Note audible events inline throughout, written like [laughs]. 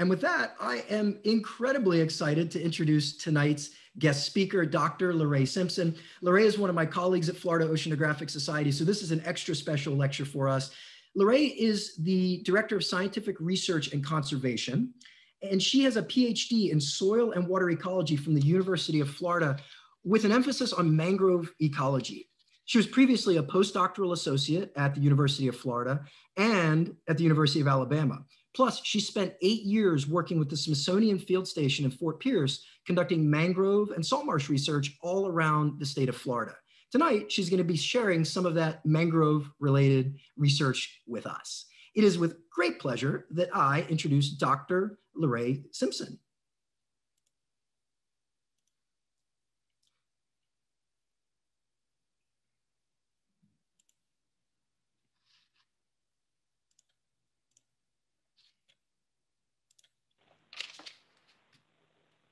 And with that, I am incredibly excited to introduce tonight's guest speaker, Dr. Loraé Simpson. Loraé is one of my colleagues at Florida Oceanographic Society, so this is an extra special lecture for us. Loraé is the Director of Scientific Research and Conservation, and she has a PhD in soil and water ecology from the University of Florida with an emphasis on mangrove ecology. She was previously a postdoctoral associate at the University of Florida and at the University of Alabama. Plus, she spent eight years working with the Smithsonian Field Station in Fort Pierce, conducting mangrove and salt marsh research all around the state of Florida. Tonight, she's going to be sharing some of that mangrove related research with us. It is with great pleasure that I introduce Dr. Loraé Simpson.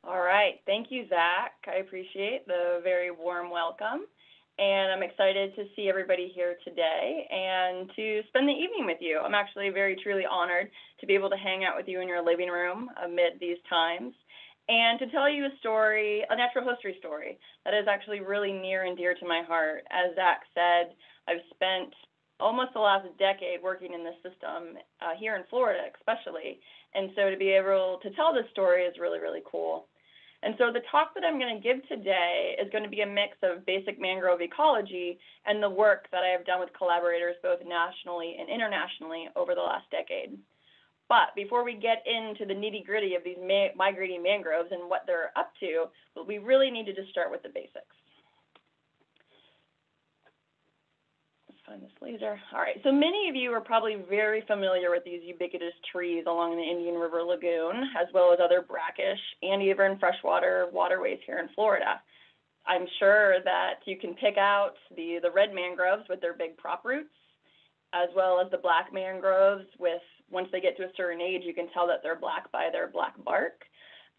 All right. Thank you, Zack. I appreciate the very warm welcome. And I'm excited to see everybody here today and to spend the evening with you. I'm actually very, truly honored to be able to hang out with you in your living room amid these times and to tell you a story, a natural history story that is actually really near and dear to my heart. As Zack said, I've spent almost the last decade working in this system uh, here in Florida, especially. And so to be able to tell this story is really, really cool. And so the talk that I'm going to give today is going to be a mix of basic mangrove ecology and the work that I have done with collaborators both nationally and internationally over the last decade. But before we get into the nitty gritty of these migrating mangroves and what they're up to, we really needed to start with the basics. Find this laser. All right, so many of you are probably very familiar with these ubiquitous trees along the Indian River Lagoon, as well as other brackish and even freshwater waterways here in Florida. I'm sure that you can pick out the, the red mangroves with their big prop roots, as well as the black mangroves with, once they get to a certain age, you can tell that they're black by their black bark.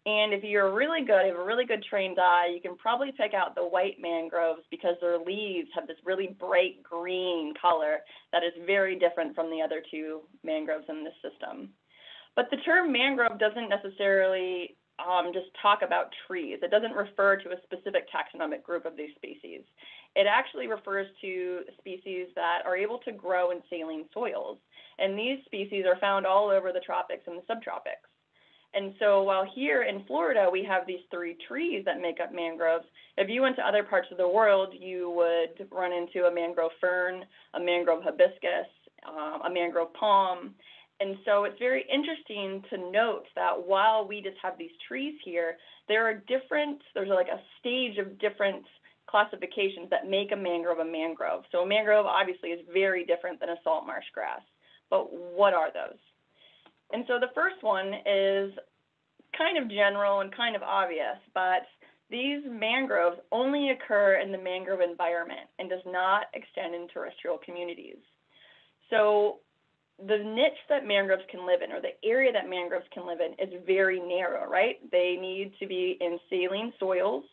And if you're really good, have a really good trained eye, you can probably pick out the white mangroves because their leaves have this really bright green color that is very different from the other two mangroves in this system. But the term mangrove doesn't necessarily um, just talk about trees. It doesn't refer to a specific taxonomic group of these species. It actually refers to species that are able to grow in saline soils. And these species are found all over the tropics and the subtropics. And so while here in Florida we have these three trees that make up mangroves, if you went to other parts of the world, you would run into a mangrove fern, a mangrove hibiscus, um, a mangrove palm. And so it's very interesting to note that while we just have these trees here, there are different, there's like a stage of different classifications that make a mangrove a mangrove. So a mangrove obviously is very different than a salt marsh grass. But what are those? And so the first one is kind of general and kind of obvious, but these mangroves only occur in the mangrove environment and does not extend in terrestrial communities. So the niche that mangroves can live in or the area that mangroves can live in is very narrow, right? They need to be in saline soils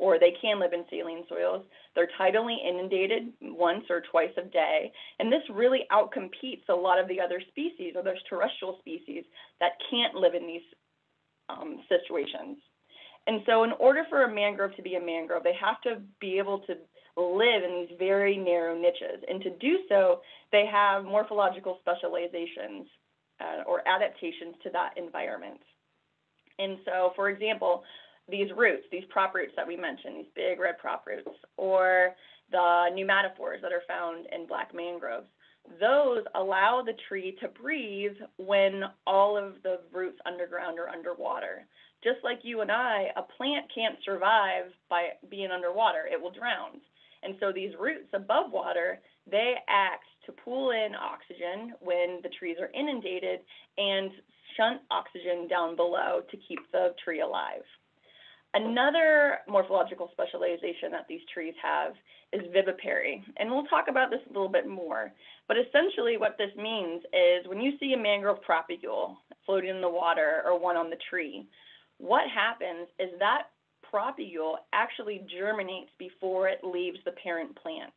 or they can live in saline soils. They're tidally inundated once or twice a day. And this really outcompetes a lot of the other species or those terrestrial species that can't live in these um, situations. And so in order for a mangrove to be a mangrove, they have to be able to live in these very narrow niches. And to do so, they have morphological specializations uh, or adaptations to that environment. And so, for example, these roots, these prop roots that we mentioned, these big red prop roots, or the pneumatophores that are found in black mangroves, those allow the tree to breathe when all of the roots underground are underwater. Just like you and I, a plant can't survive by being underwater, it will drown. And so these roots above water, they act to pull in oxygen when the trees are inundated and shunt oxygen down below to keep the tree alive. Another morphological specialization that these trees have is vivipary, and we'll talk about this a little bit more. But essentially what this means is when you see a mangrove propagule floating in the water or one on the tree, what happens is that propagule actually germinates before it leaves the parent plant.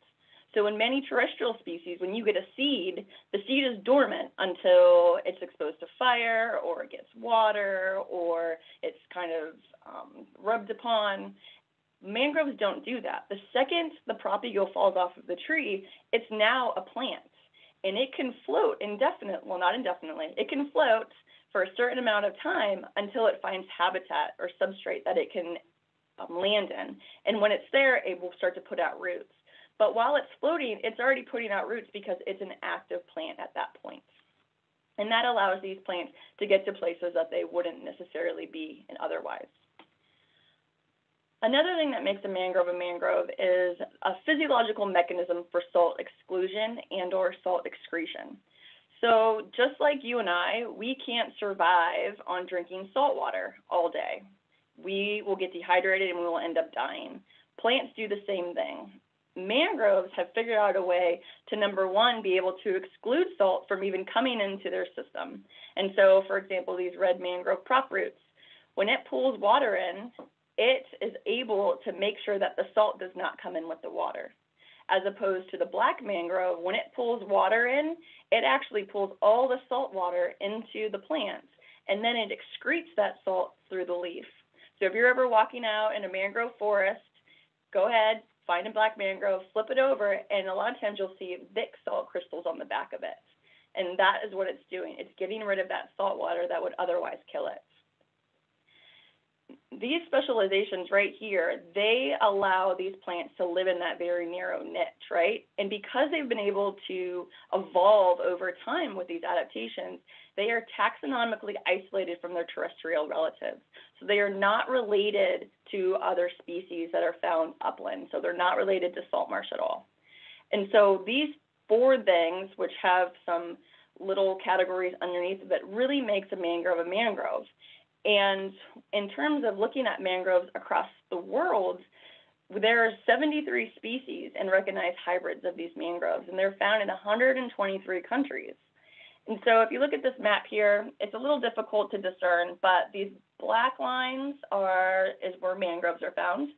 So in many terrestrial species, when you get a seed, the seed is dormant until it's exposed to fire or it gets water or it's kind of um, rubbed upon. Mangroves don't do that. The second the propagule falls off of the tree, it's now a plant and it can float indefinitely, well, not indefinitely, it can float for a certain amount of time until it finds habitat or substrate that it can um, land in. And when it's there, it will start to put out roots. But while it's floating, it's already putting out roots because it's an active plant at that point. And that allows these plants to get to places that they wouldn't necessarily be in otherwise. Another thing that makes a mangrove a mangrove is a physiological mechanism for salt exclusion and or salt excretion. So just like you and I, we can't survive on drinking salt water all day. We will get dehydrated and we will end up dying. Plants do the same thing. Mangroves have figured out a way to number one, be able to exclude salt from even coming into their system. And so, for example, these red mangrove prop roots, when it pulls water in, it is able to make sure that the salt does not come in with the water. As opposed to the black mangrove, when it pulls water in, it actually pulls all the salt water into the plant and then it excretes that salt through the leaf. So if you're ever walking out in a mangrove forest, go ahead, find a black mangrove, flip it over, and a lot of times you'll see thick salt crystals on the back of it. And that is what it's doing. It's getting rid of that salt water that would otherwise kill it these specializations right here, they allow these plants to live in that very narrow niche, right? And because they've been able to evolve over time with these adaptations, they are taxonomically isolated from their terrestrial relatives. So they are not related to other species that are found upland. So they're not related to salt marsh at all. And so these four things, which have some little categories underneath it, really makes a mangrove a mangrove. And in terms of looking at mangroves across the world, there are 73 species and recognized hybrids of these mangroves, and they're found in 123 countries. And so if you look at this map here, it's a little difficult to discern, but these black lines are is where mangroves are found.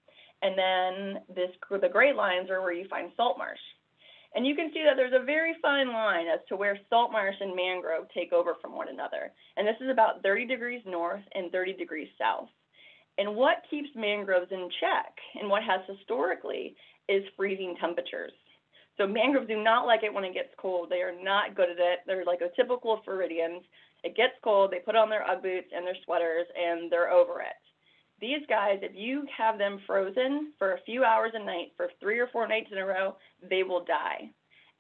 And then this the gray lines are where you find salt marsh. And you can see that there's a very fine line as to where salt marsh and mangrove take over from one another. And this is about 30 degrees north and 30 degrees south. And what keeps mangroves in check and what has historically is freezing temperatures. So mangroves do not like it when it gets cold. They are not good at it. They're like a typical Floridians. It gets cold, they put on their Ugg boots and their sweaters, and they're over it. These guys, if you have them frozen for a few hours a night for three or four nights in a row, they will die.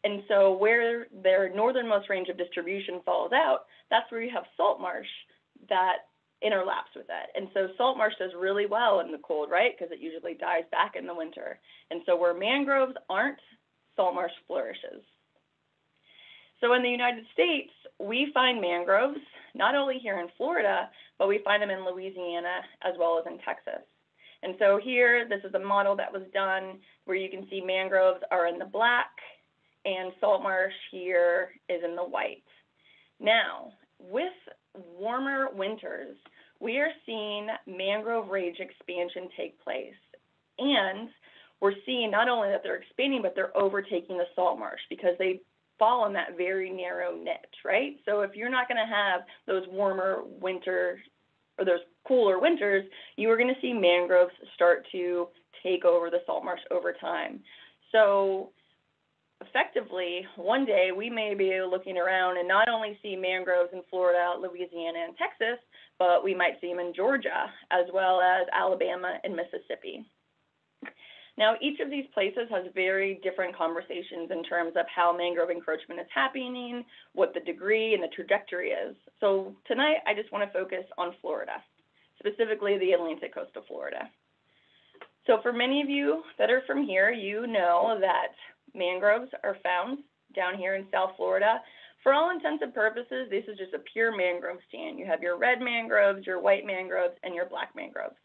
And so where their northernmost range of distribution falls out, that's where you have salt marsh that interlaps with it. And so salt marsh does really well in the cold, right? Because it usually dies back in the winter. And so where mangroves aren't, salt marsh flourishes. So in the United States, we find mangroves not only here in Florida, but we find them in Louisiana as well as in Texas. And so here, this is a model that was done where you can see mangroves are in the black and salt marsh here is in the white. Now, with warmer winters, we are seeing mangrove range expansion take place. And we're seeing not only that they're expanding, but they're overtaking the salt marsh because they fall in that very narrow niche, right? So if you're not going to have those warmer winter or those cooler winters, you are going to see mangroves start to take over the salt marsh over time. So effectively, one day we may be looking around and not only see mangroves in Florida, Louisiana, and Texas, but we might see them in Georgia as well as Alabama and Mississippi. Now, each of these places has very different conversations in terms of how mangrove encroachment is happening, what the degree and the trajectory is. So tonight, I just want to focus on Florida, specifically the Atlantic coast of Florida. So for many of you that are from here, you know that mangroves are found down here in South Florida. For all intents and purposes, this is just a pure mangrove stand. You have your red mangroves, your white mangroves, and your black mangroves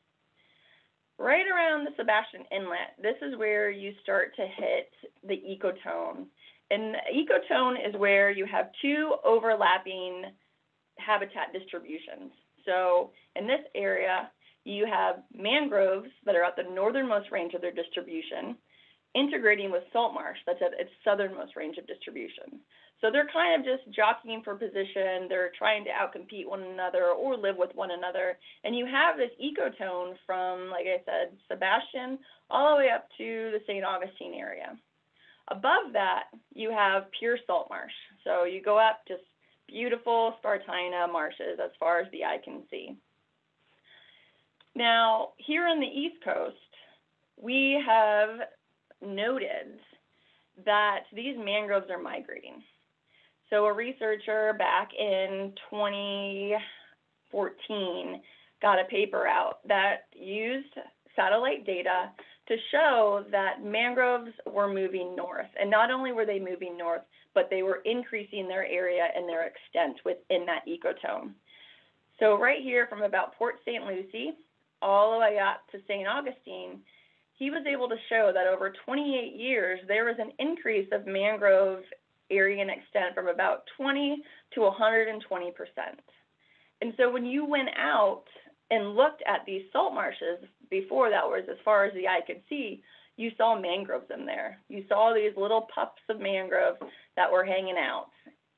right around the Sebastian Inlet, this is where you start to hit the ecotone. And the ecotone is where you have two overlapping habitat distributions. So in this area, you have mangroves that are at the northernmost range of their distribution. integrating with salt marsh that's at its southernmost range of distribution. So they're kind of just jockeying for position. They're trying to outcompete one another or live with one another. And you have this ecotone from, like I said, Sebastian all the way up to the St. Augustine area. Above that, you have pure salt marsh. So you go up just beautiful Spartina marshes as far as the eye can see. Now, here on the East Coast, we have noted that these mangroves are migrating. So a researcher back in 2014 got a paper out that used satellite data to show that mangroves were moving north. And not only were they moving north, but they were increasing their area and their extent within that ecotone. So right here from about Port St. Lucie all the way up to St. Augustine, he was able to show that over 28 years, there was an increase of mangrove area and extent from about 20 to 120 percent. And so when you went out and looked at these salt marshes before that was as far as the eye could see, you saw mangroves in there. You saw these little pups of mangroves that were hanging out.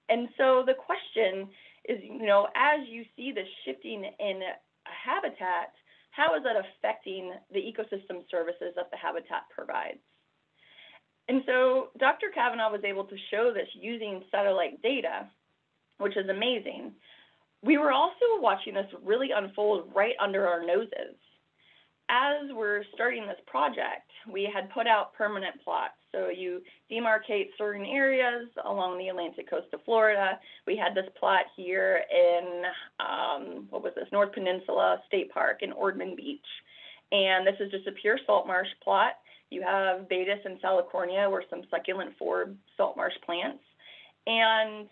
And so the question is, you know, as you see the shifting in habitat, how is that affecting the ecosystem services that the habitat provides? And so Dr. Cavanaugh was able to show this using satellite data, which is amazing. We were also watching this really unfold right under our noses. As we're starting this project, we had put out permanent plots. So you demarcate certain areas along the Atlantic coast of Florida. We had this plot here in, um, what was this, North Peninsula State Park in Ormond Beach. And this is just a pure salt marsh plot. You have Batis and Salicornia, were some succulent forb salt marsh plants. And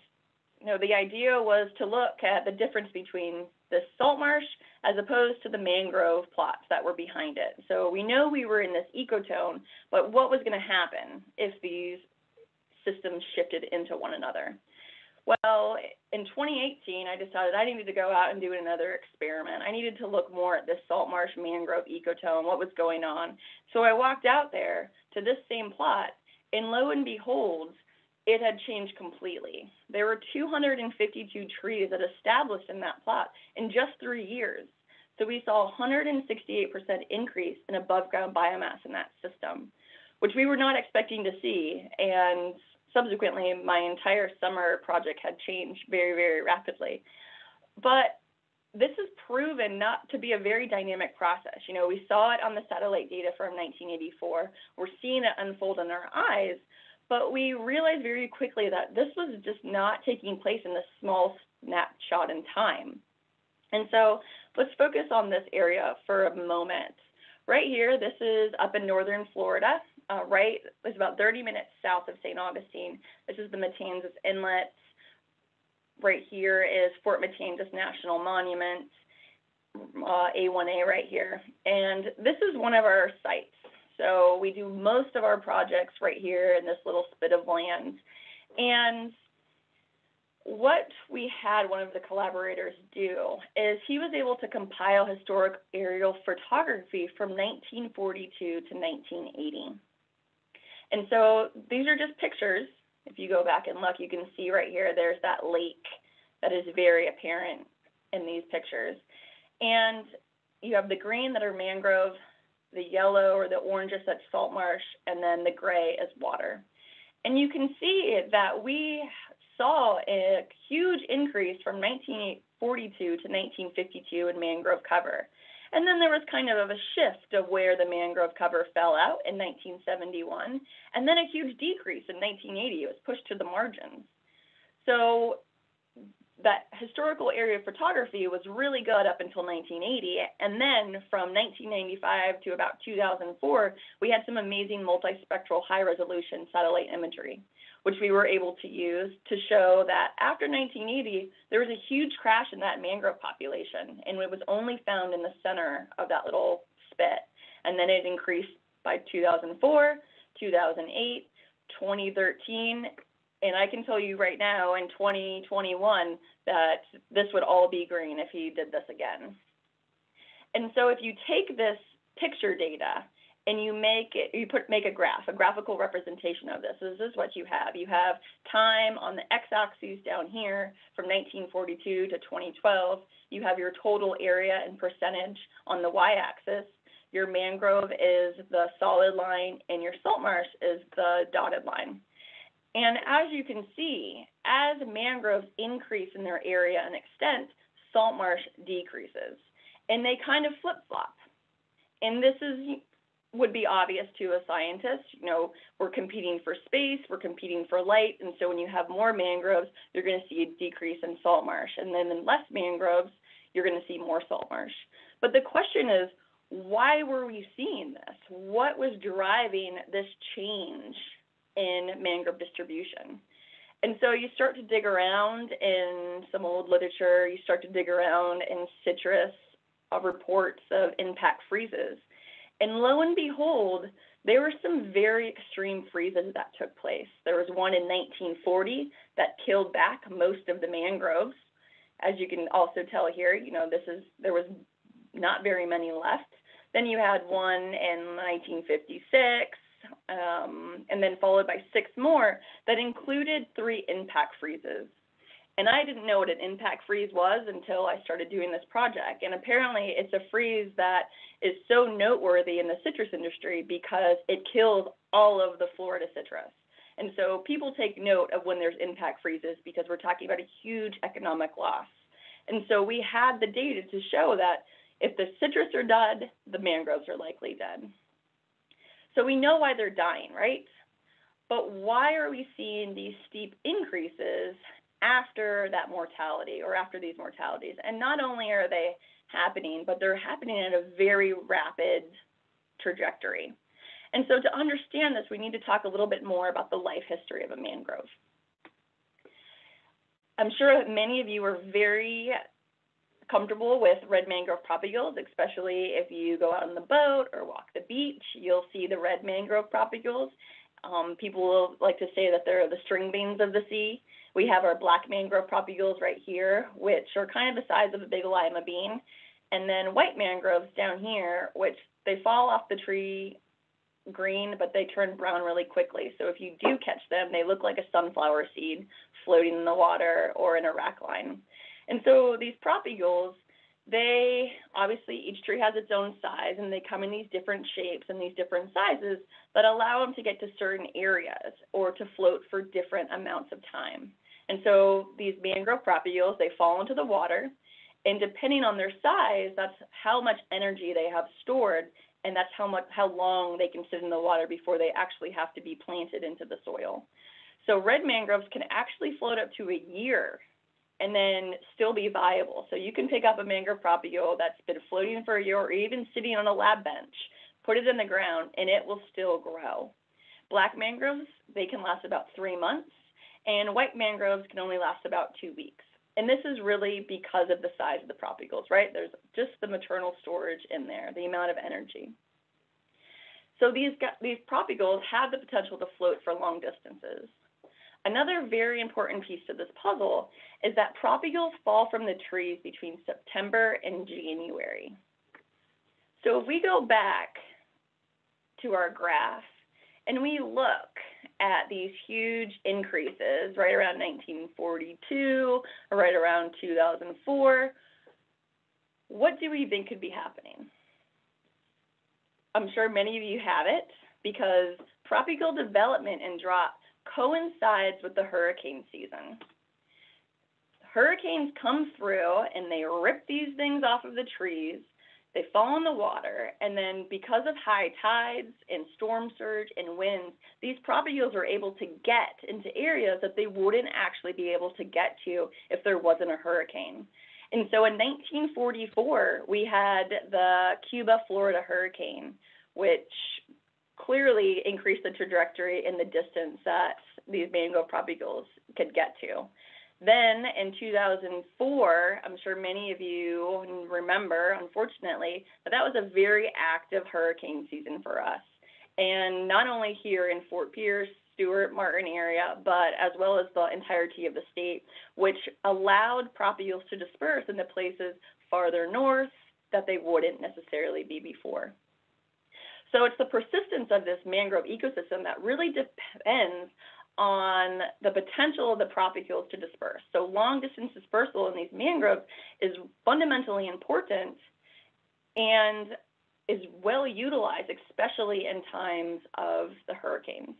you know, the idea was to look at the difference between the salt marsh as opposed to the mangrove plots that were behind it. So we know we were in this ecotone, but what was going to happen if these systems shifted into one another? Well, in 2018, I decided I needed to go out and do another experiment. I needed to look more at this salt marsh mangrove ecotone, what was going on. So I walked out there to this same plot, and lo and behold, it had changed completely. There were 252 trees that established in that plot in just three years. So we saw 168% increase in above ground biomass in that system, which we were not expecting to see. And subsequently, my entire summer project had changed very, very rapidly. But this is proven not to be a very dynamic process. You know, we saw it on the satellite data from 1984. We're seeing it unfold in our eyes, but we realized very quickly that this was just not taking place in this small snapshot in time. And so let's focus on this area for a moment. Right here, this is up in northern Florida uh, right, it's about 30 minutes south of St. Augustine. This is the Matanzas Inlet. Right here is Fort Matanzas National Monument, uh, A1A right here. And this is one of our sites. So we do most of our projects right here in this little spit of land. And what we had one of the collaborators do is he was able to compile historic aerial photography from 1942 to 1980. And so these are just pictures. If you go back and look, you can see right here, there's that lake that is very apparent in these pictures. And you have the green that are mangrove, the yellow or the orange is that's salt marsh, and then the gray is water. And you can see that we saw a huge increase from 1942 to 1952 in mangrove cover. And then there was kind of a shift of where the mangrove cover fell out in 1971, and then a huge decrease in 1980. It was pushed to the margins. So that historical area of photography was really good up until 1980. And then from 1995 to about 2004, we had some amazing multispectral high resolution satellite imagery which we were able to use to show that after 1980, there was a huge crash in that mangrove population, and it was only found in the center of that little spit. And then it increased by 2004, 2008, 2013, and I can tell you right now in 2021 that this would all be green if he did this again. And so if you take this picture data and you make it, you put make a graph, a graphical representation of this. This is what you have. You have time on the x-axis down here from 1942 to 2012. You have your total area and percentage on the y-axis. Your mangrove is the solid line, and your salt marsh is the dotted line. And as you can see, as mangroves increase in their area and extent, salt marsh decreases. And they kind of flip flop. And this is would be obvious to a scientist. You know, we're competing for space, we're competing for light, and so when you have more mangroves, you're going to see a decrease in salt marsh, and then in less mangroves, you're going to see more salt marsh. But the question is, why were we seeing this? What was driving this change in mangrove distribution? And so you start to dig around in some old literature, you start to dig around in citrus reports of impact freezes. And lo and behold, there were some very extreme freezes that took place. There was one in 1940 that killed back most of the mangroves. As you can also tell here, you know, this is there was not very many left. Then you had one in 1956, um, and then followed by six more that included three impact freezes. And I didn't know what an impact freeze was until I started doing this project. And apparently, it's a freeze that is so noteworthy in the citrus industry because it kills all of the Florida citrus. And so people take note of when there's impact freezes because we're talking about a huge economic loss. And so we had the data to show that if the citrus are dead, the mangroves are likely dead. So we know why they're dying, right? But why are we seeing these steep increases after that mortality or after these mortalities? And not only are they happening, but they're happening at a very rapid trajectory. And so to understand this, we need to talk a little bit more about the life history of a mangrove. I'm sure many of you are very comfortable with red mangrove propagules, especially if you go out on the boat or walk the beach, you'll see the red mangrove propagules. Um, people will like to say that they're the string beans of the sea. We have our black mangrove propagules right here, which are kind of the size of a big lima bean. And then white mangroves down here, which they fall off the tree green, but they turn brown really quickly. So if you do catch them, they look like a sunflower seed floating in the water or in a rack line. And so these propagules, they obviously each tree has its own size and they come in these different shapes and these different sizes that allow them to get to certain areas or to float for different amounts of time. And so these mangrove propagules, they fall into the water and depending on their size, that's how much energy they have stored and that's how much how long they can sit in the water before they actually have to be planted into the soil. So red mangroves can actually float up to a year and then still be viable. So you can pick up a mangrove propagule that's been floating for a year or even sitting on a lab bench, put it in the ground, and it will still grow. Black mangroves, they can last about three months, and white mangroves can only last about two weeks. And this is really because of the size of the propagules, right? There's just the maternal storage in there, the amount of energy. So these, these propagules have the potential to float for long distances. Another very important piece to this puzzle is that propagules fall from the trees between September and January. So if we go back to our graph and we look at these huge increases right around 1942 or right around 2004, what do we think could be happening? I'm sure many of you have it because propagule development and drop coincides with the hurricane season. Hurricanes come through and they rip these things off of the trees. They fall in the water, and then because of high tides and storm surge and winds, these property propagules are able to get into areas that they wouldn't actually be able to get to if there wasn't a hurricane. And so in 1944, we had the Cuba, Florida hurricane, which clearly increased the trajectory and the distance that these mangrove propagules could get to. Then in 2004, I'm sure many of you remember, unfortunately, that that was a very active hurricane season for us. And not only here in Fort Pierce, Stuart, Martin area, but as well as the entirety of the state, which allowed propagules to disperse into places farther north that they wouldn't necessarily be before. So it's the persistence of this mangrove ecosystem that really depends on the potential of the propagules to disperse. So long distance dispersal in these mangroves is fundamentally important and is well utilized, especially in times of the hurricanes.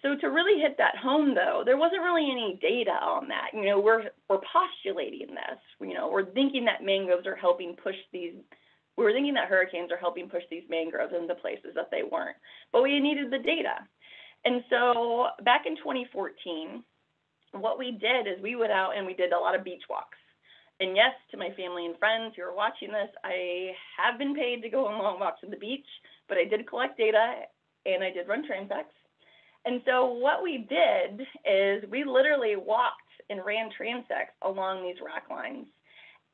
So to really hit that home, though, there wasn't really any data on that. You know, we're we're postulating this. You know, we're thinking that mangroves are helping push these. We were thinking that hurricanes are helping push these mangroves into places that they weren't, but we needed the data. And so back in 2014, what we did is we went out and we did a lot of beach walks. And yes, to my family and friends who are watching this, I have been paid to go on long walks to the beach, but I did collect data and I did run transects. And so what we did is we literally walked and ran transects along these rack lines.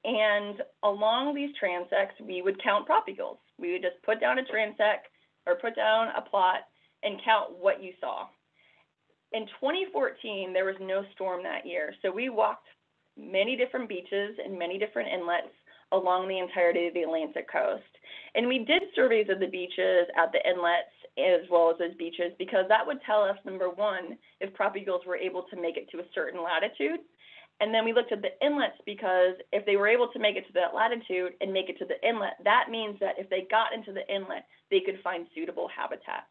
And along these transects, we would count propagules. We would just put down a transect or put down a plot and count what you saw. In 2014, there was no storm that year. So we walked many different beaches and many different inlets along the entirety of the Atlantic coast. And we did surveys of the beaches at the inlets as well as those beaches because that would tell us, number one, if propagules were able to make it to a certain latitude. And then we looked at the inlets because if they were able to make it to that latitude and make it to the inlet, that means that if they got into the inlet, they could find suitable habitat.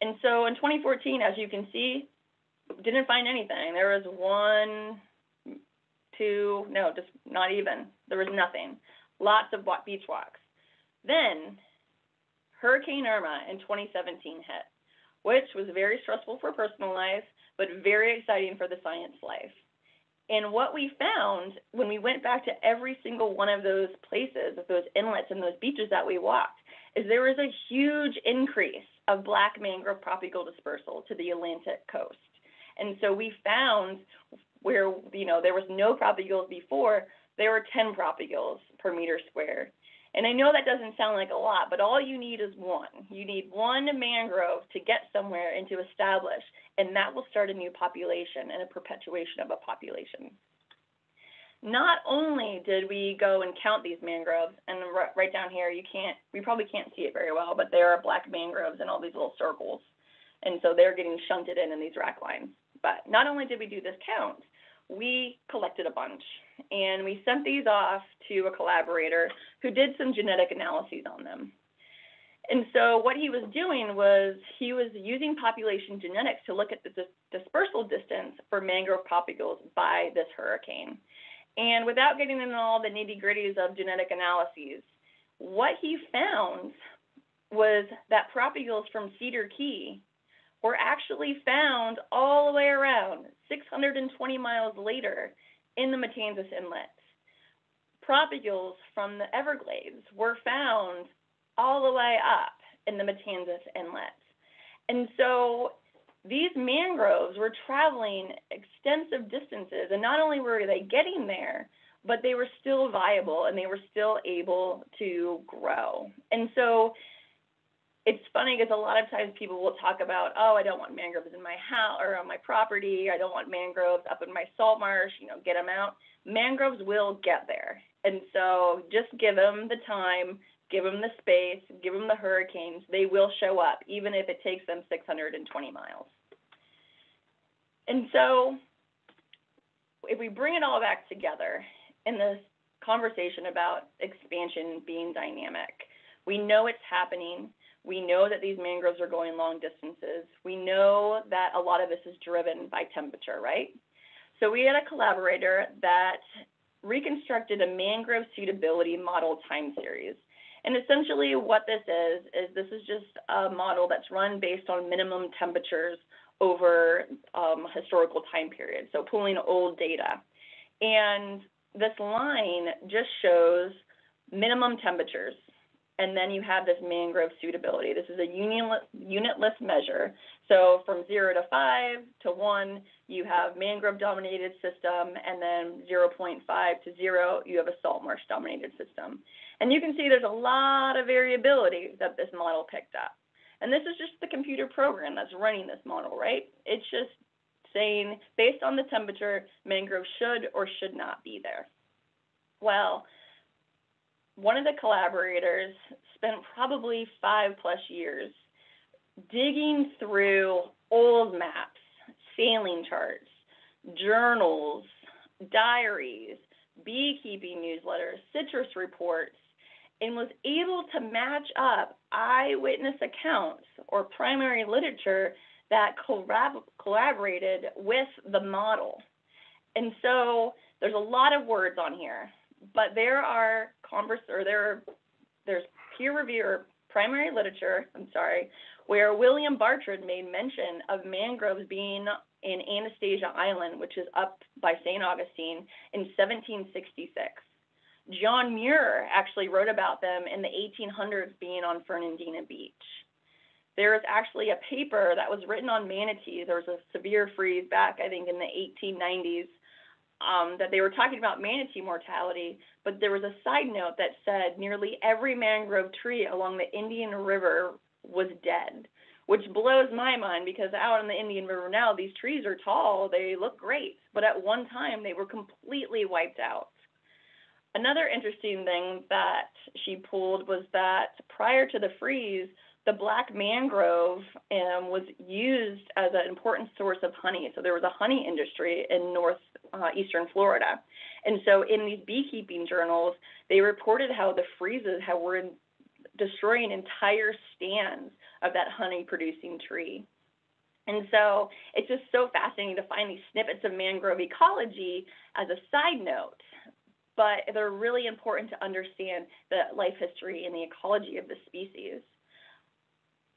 And so in 2014, as you can see, didn't find anything. There was one, two, no, just not even. There was nothing. Lots of beach walks. Then Hurricane Irma in 2017 hit, which was very stressful for personal life, but very exciting for the science life. And what we found when we went back to every single one of those places, those inlets and those beaches that we walked, is there was a huge increase of black mangrove propagule dispersal to the Atlantic coast. And so we found where you know there was no propagules before, there were 10 propagules per meter square. And I know that doesn't sound like a lot, but all you need is one. You need one mangrove to get somewhere and to establish, and that will start a new population and a perpetuation of a population. Not only did we go and count these mangroves, and right down here, you can't, we probably can't see it very well, but there are black mangroves in all these little circles. And so they're getting shunted in in these rack lines. But not only did we do this count, we collected a bunch and we sent these off to a collaborator who did some genetic analyses on them. And so what he was doing was he was using population genetics to look at the dispersal distance for mangrove propagules by this hurricane. And without getting into all the nitty gritties of genetic analyses, what he found was that propagules from Cedar Key were actually found all the way around 620 miles later in the Matanzas Inlet. Propagules from the Everglades were found all the way up in the Matanzas Inlet. And so these mangroves were traveling extensive distances, and not only were they getting there, but they were still viable and they were still able to grow. And so it's funny because a lot of times people will talk about, oh, I don't want mangroves in my house or on my property. I don't want mangroves up in my salt marsh. You know, get them out. Mangroves will get there, and so just give them the time, give them the space, give them the hurricanes. They will show up, even if it takes them 620 miles. And so, if we bring it all back together in this conversation about expansion being dynamic, we know it's happening we know that these mangroves are going long distances. We know that a lot of this is driven by temperature, right? So we had a collaborator that reconstructed a mangrove suitability model time series. And essentially what this is, is this is just a model that's run based on minimum temperatures over um, historical time periods, so pulling old data. And this line just shows minimum temperatures and then you have this mangrove suitability. This is a unitless measure. So from zero to five to one, you have mangrove dominated system, and then 0.5 to zero, you have a salt marsh dominated system. And you can see there's a lot of variability that this model picked up. And this is just the computer program that's running this model, right? It's just saying, based on the temperature, mangrove should or should not be there. Well, one of the collaborators spent probably five plus years digging through old maps, sailing charts, journals, diaries, beekeeping newsletters, citrus reports, and was able to match up eyewitness accounts or primary literature that collab- collaborated with the model. And so there's a lot of words on here, but there are converse or there are, there's peer review or primary literature, I'm sorry, where William Bartram made mention of mangroves being in Anastasia Island, which is up by St. Augustine, in 1766. John Muir actually wrote about them in the 1800s being on Fernandina Beach. There is actually a paper that was written on manatees. There was a severe freeze back, I think, in the 1890s um, that they were talking about manatee mortality, but there was a side note that said nearly every mangrove tree along the Indian River was dead, which blows my mind because out on the Indian River now, these trees are tall, they look great, but at one time they were completely wiped out. Another interesting thing that she pulled was that prior to the freeze, the black mangrove um, was used as an important source of honey. So there was a honey industry in northeastern uh, Florida. And so in these beekeeping journals, they reported how the freezes how were in, destroying entire stands of that honey producing tree. And so it's just so fascinating to find these snippets of mangrove ecology as a side note but they're really important to understand the life history and the ecology of the species.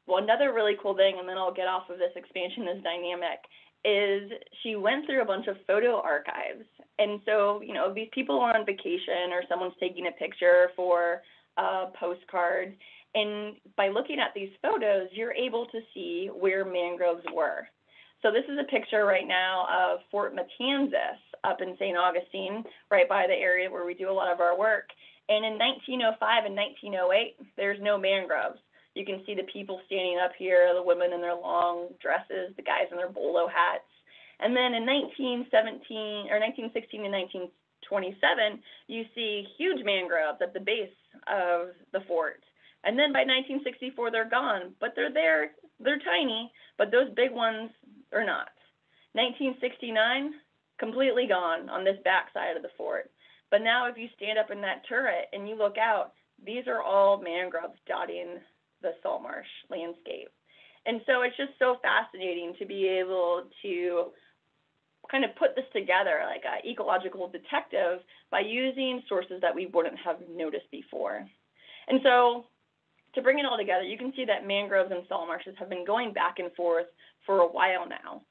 Well, another really cool thing, and then I'll get off of this expansion is dynamic, is she went through a bunch of photo archives. And so, you know, these people are on vacation or someone's taking a picture for a postcard. And by looking at these photos, you're able to see where mangroves were. So this is a picture right now of Fort Matanzas up in St. Augustine, right by the area where we do a lot of our work. And in 1905 and 1908, there's no mangroves. You can see the people standing up here, the women in their long dresses, the guys in their bolo hats. And then in 1917 or 1916 and 1927, you see huge mangroves at the base of the fort. And then by 1964, they're gone, but they're there. They're tiny, but those big ones or not. 1969, completely gone on this backside of the fort. But now, if you stand up in that turret and you look out, these are all mangroves dotting the salt marsh landscape. And so it's just so fascinating to be able to kind of put this together like an ecological detective by using sources that we wouldn't have noticed before. And so to bring it all together, you can see that mangroves and salt marshes have been going back and forth for a while now.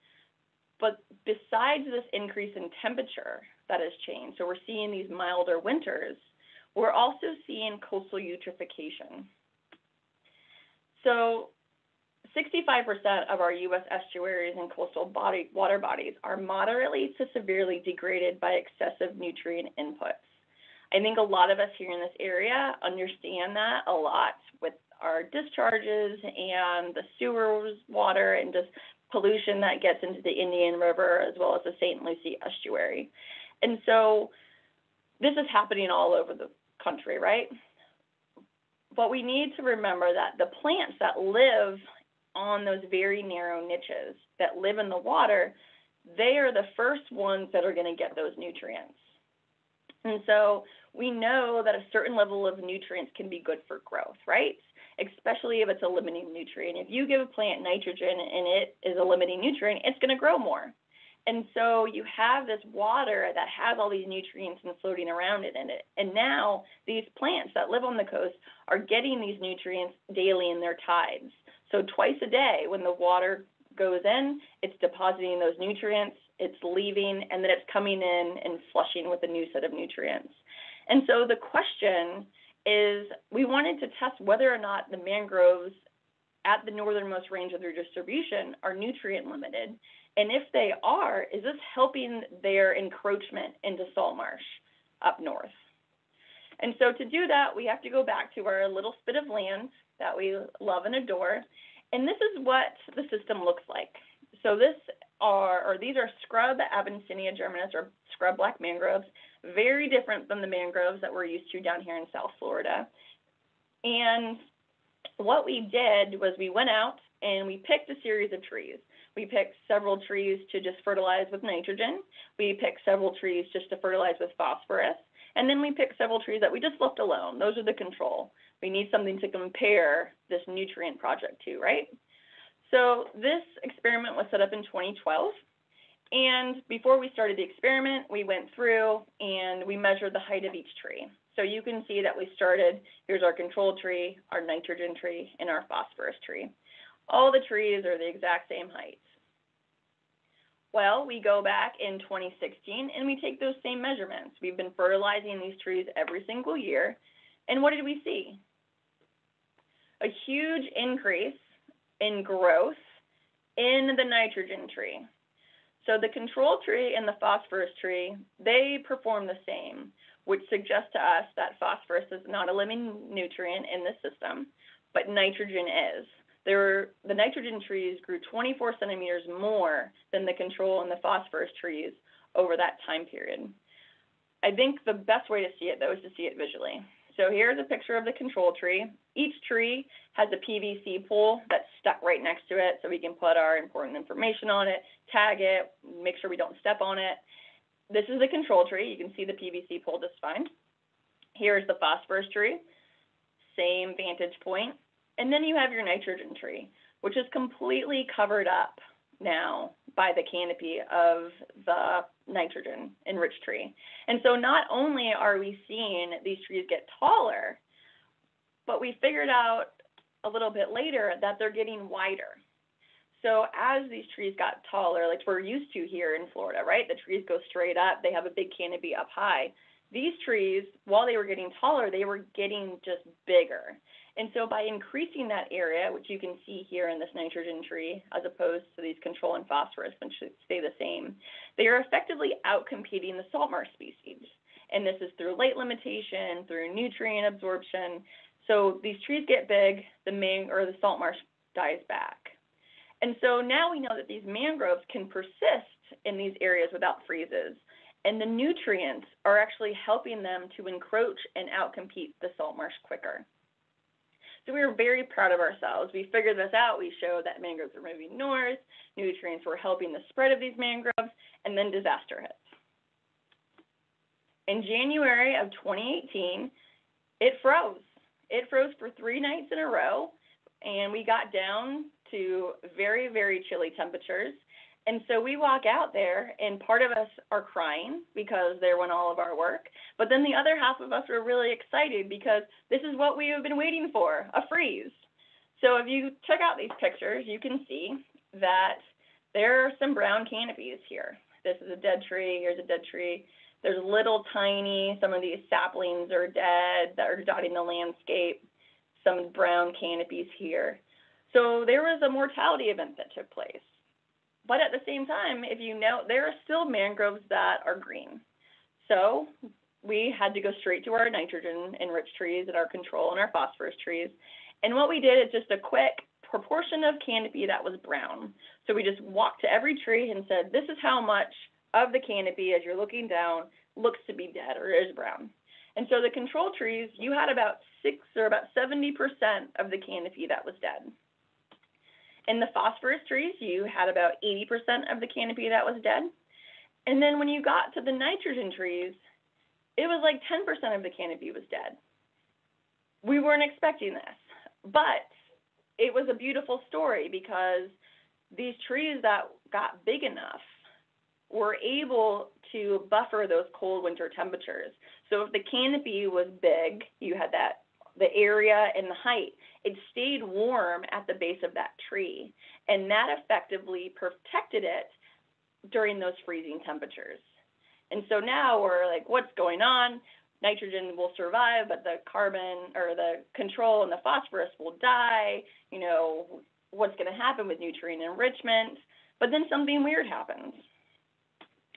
But besides this increase in temperature that has changed, so we're seeing these milder winters, we're also seeing coastal eutrophication. So 65% of our U.S. estuaries and coastal body, water bodies are moderately to severely degraded by excessive nutrient inputs. I think a lot of us here in this area understand that a lot with our discharges and the sewers water and just pollution that gets into the Indian River as well as the St. Lucie estuary. And so this is happening all over the country, right? But we need to remember that the plants that live on those very narrow niches that live in the water, they are the first ones that are going to get those nutrients. And so we know that a certain level of nutrients can be good for growth, right? Especially if it's a limiting nutrient. If you give a plant nitrogen and it is a limiting nutrient, it's going to grow more. And so you have this water that has all these nutrients and floating around it in it. And now these plants that live on the coast are getting these nutrients daily in their tides. So twice a day when the water goes in, it's depositing those nutrients, it's leaving, and then it's coming in and flushing with a new set of nutrients. And so the question is we wanted to test whether or not the mangroves at the northernmost range of their distribution are nutrient limited. And if they are, is this helping their encroachment into salt marsh up north? And so to do that, we have to go back to our little spit of land that we love and adore. And this is what the system looks like. So this are, or these are scrub Avicennia germinans or scrub black mangroves, very different than the mangroves that we're used to down here in South Florida. And what we did was we went out and we picked a series of trees. We picked several trees to just fertilize with nitrogen. We picked several trees just to fertilize with phosphorus. And then we picked several trees that we just left alone. Those are the control. We need something to compare this nutrient project to, right? So this experiment was set up in 2012. And before we started the experiment, we went through and we measured the height of each tree. So you can see that we started, here's our control tree, our nitrogen tree, and our phosphorus tree. All the trees are the exact same heights. Well, we go back in 2016 and we take those same measurements. We've been fertilizing these trees every single year. And what did we see? A huge increase in growth in the nitrogen tree. So the control tree and the phosphorus tree, they perform the same, which suggests to us that phosphorus is not a living nutrient in the system, but nitrogen is. The nitrogen trees grew 24 centimeters more than the control and the phosphorus trees over that time period. I think the best way to see it, though, is to see it visually. So here's a picture of the control tree. Each tree has a PVC pole that's stuck right next to it, so we can put our important information on it, tag it, make sure we don't step on it. This is the control tree. You can see the PVC pole just fine. Here's the phosphorus tree, same vantage point. And then you have your nitrogen tree, which is completely covered up now by the canopy of the nitrogen enriched tree. And so not only are we seeing these trees get taller, but we figured out a little bit later that they're getting wider. So as these trees got taller, like we're used to here in Florida, right? The trees go straight up, they have a big canopy up high. These trees, while they were getting taller, they were getting just bigger. And so by increasing that area, which you can see here in this nitrogen tree, as opposed to these control and phosphorus, which should stay the same, they are effectively outcompeting the salt marsh species. And this is through light limitation, through nutrient absorption. So these trees get big, the mang or the salt marsh dies back. And so now we know that these mangroves can persist in these areas without freezes. And the nutrients are actually helping them to encroach and outcompete the salt marsh quicker. So we were very proud of ourselves. We figured this out. We showed that mangroves were moving north, nutrients were helping the spread of these mangroves, and then disaster hits. In January of 2018, it froze. It froze for three nights in a row, and we got down to very, very chilly temperatures. And so we walk out there, and part of us are crying because there went all of our work. But then the other half of us are really excited because this is what we have been waiting for a freeze. So if you check out these pictures, you can see that there are some brown canopies here. This is a dead tree, here's a dead tree. There's little tiny, some of these saplings are dead that are dotting the landscape, some brown canopies here. So there was a mortality event that took place. But at the same time, if you know, there are still mangroves that are green. So we had to go straight to our nitrogen enriched trees and our control and our phosphorus trees. And what we did is just a quick proportion of canopy that was brown. So we just walked to every tree and said, this is how much of the canopy as you're looking down looks to be dead or is brown. And so the control trees, you had about six or about 70% of the canopy that was dead. In the phosphorus trees, you had about 80% of the canopy that was dead. And then when you got to the nitrogen trees, it was like 10% of the canopy was dead. We weren't expecting this, but it was a beautiful story because these trees that got big enough were able to buffer those cold winter temperatures. So if the canopy was big, you had that the area and the height, it stayed warm at the base of that tree. And that effectively protected it during those freezing temperatures. And so now we're like, what's going on? Nitrogen will survive, but the carbon or the control and the phosphorus will die. You know, what's going to happen with nutrient enrichment? But then something weird happens.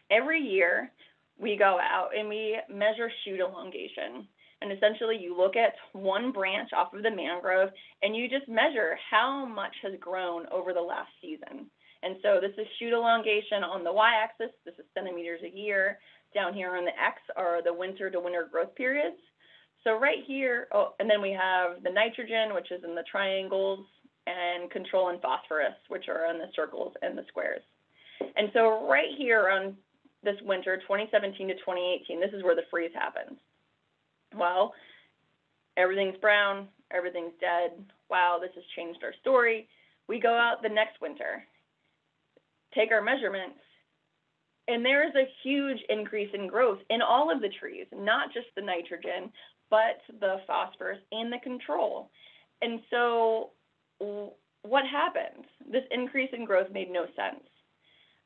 Every year, we go out and we measure shoot elongation. And essentially, you look at one branch off of the mangrove and you just measure how much has grown over the last season. And so this is shoot elongation on the y-axis. This is centimeters a year. Down here on the x are the winter to winter growth periods. So right here, oh, and then we have the nitrogen, which is in the triangles, and control and phosphorus, which are in the circles and the squares. And so right here on this winter, 2017 to 2018, this is where the freeze happens. Well, everything's brown, everything's dead. Wow, this has changed our story. We go out the next winter, take our measurements, and there is a huge increase in growth in all of the trees, not just the nitrogen, but the phosphorus and the control. And so what happened? This increase in growth made no sense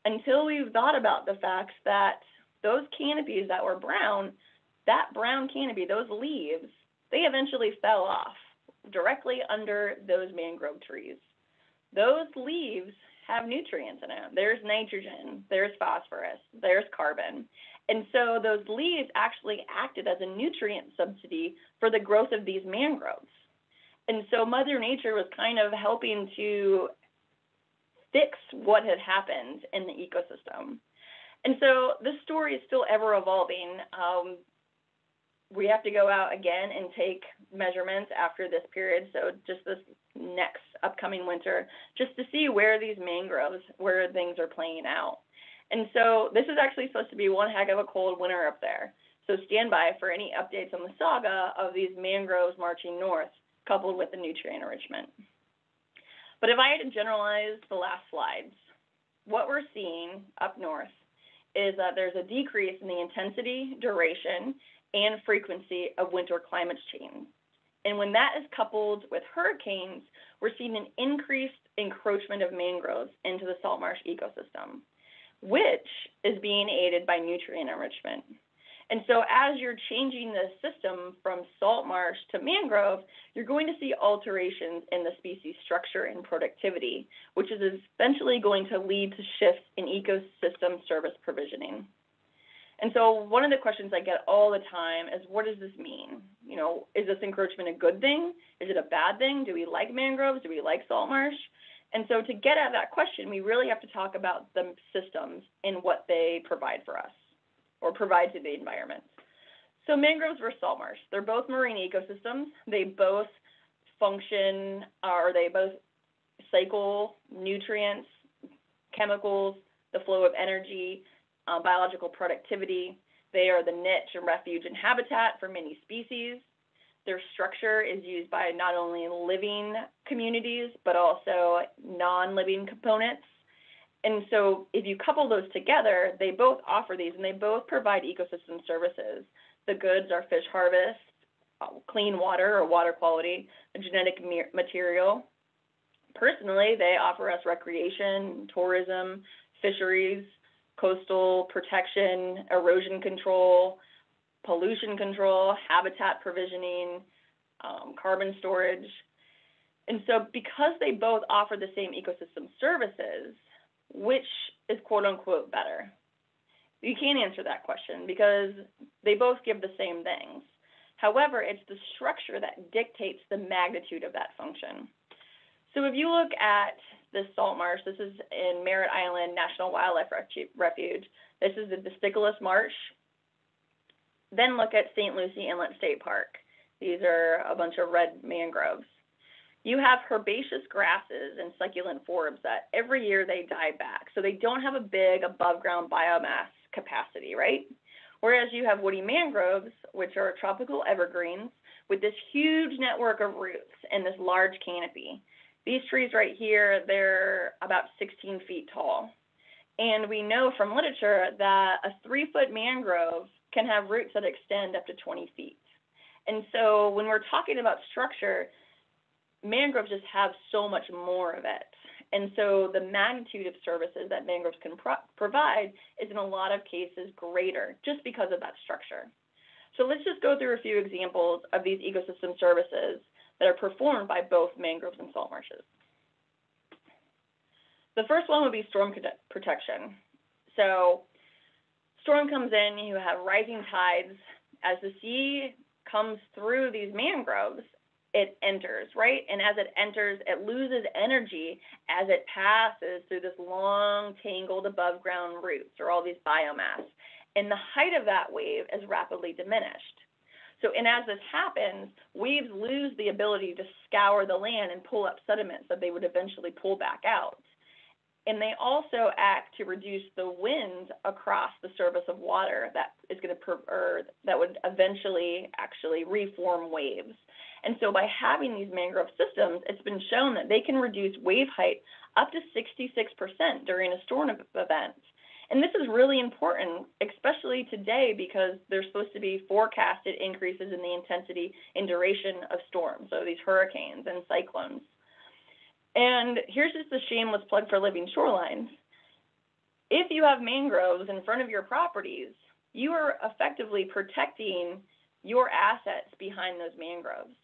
until we've thought about the fact that those canopies that were brown, that brown canopy, those leaves, they eventually fell off directly under those mangrove trees. Those leaves have nutrients in them. There's nitrogen, there's phosphorus, there's carbon. And so those leaves actually acted as a nutrient subsidy for the growth of these mangroves. And so Mother Nature was kind of helping to fix what had happened in the ecosystem. And so this story is still ever evolving. Um, we have to go out again and take measurements after this period. So just this next upcoming winter, just to see where these mangroves, where things are playing out. And so this is actually supposed to be one heck of a cold winter up there. So stand by for any updates on the saga of these mangroves marching north coupled with the nutrient enrichment. But if I had to generalize the last slides, what we're seeing up north is that there's a decrease in the intensity, duration, and frequency of winter climate change. And when that is coupled with hurricanes, we're seeing an increased encroachment of mangroves into the salt marsh ecosystem, which is being aided by nutrient enrichment. And so as you're changing the system from salt marsh to mangrove, you're going to see alterations in the species structure and productivity, which is eventually going to lead to shifts in ecosystem service provisioning. And so one of the questions I get all the time is what does this mean? You know, is this encroachment a good thing? Is it a bad thing? Do we like mangroves? Do we like salt marsh? And so to get at that question, we really have to talk about the systems and what they provide for us or provide to the environment. So mangroves versus salt marsh, they're both marine ecosystems. They both function or they both cycle nutrients, chemicals, the flow of energy, uh, biological productivity. They are the niche and refuge and habitat for many species. Their structure is used by not only living communities, but also non-living components and so if you couple those together, they both offer these and they both provide ecosystem services. The goods are fish harvest, uh, clean water or water quality, genetic material. Personally, they offer us recreation, tourism, fisheries, coastal protection, erosion control, pollution control, habitat provisioning, um, carbon storage. And so because they both offer the same ecosystem services, which is quote unquote better? You can't answer that question because they both give the same things. However, it's the structure that dictates the magnitude of that function. So if you look at the salt marsh, this is in Merritt Island National Wildlife Refuge. This is the Distichlis Marsh. Then look at St. Lucie Inlet State Park. These are a bunch of red mangroves. You have herbaceous grasses and succulent forbs that every year they die back. So they don't have a big above ground biomass capacity, right? Whereas you have woody mangroves, which are tropical evergreens, with this huge network of roots and this large canopy. These trees right here, they're about 16 feet tall. And we know from literature that a three foot mangrove can have roots that extend up to 20 feet. And so when we're talking about structure, mangroves just have so much more of it. And so the magnitude of services that mangroves can pro- provide is in a lot of cases greater just because of that structure. So let's just go through a few examples of these ecosystem services that are performed by both mangroves and salt marshes. The first one would be storm protection. So storm comes in, you have rising tides. As the sea comes through these mangroves, it enters, right? And as it enters, it loses energy as it passes through this long, tangled above ground roots or all these biomass. And the height of that wave is rapidly diminished. So, and as this happens, waves lose the ability to scour the land and pull up sediments that they would eventually pull back out. And they also act to reduce the wind across the surface of water that is going to, that would eventually actually reform waves. And so by having these mangrove systems, it's been shown that they can reduce wave height up to 66% during a storm event. And this is really important, especially today, because there's supposed to be forecasted increases in the intensity and duration of storms, so these hurricanes and cyclones. And here's just a shameless plug for living shorelines. If you have mangroves in front of your properties, you are effectively protecting your assets behind those mangroves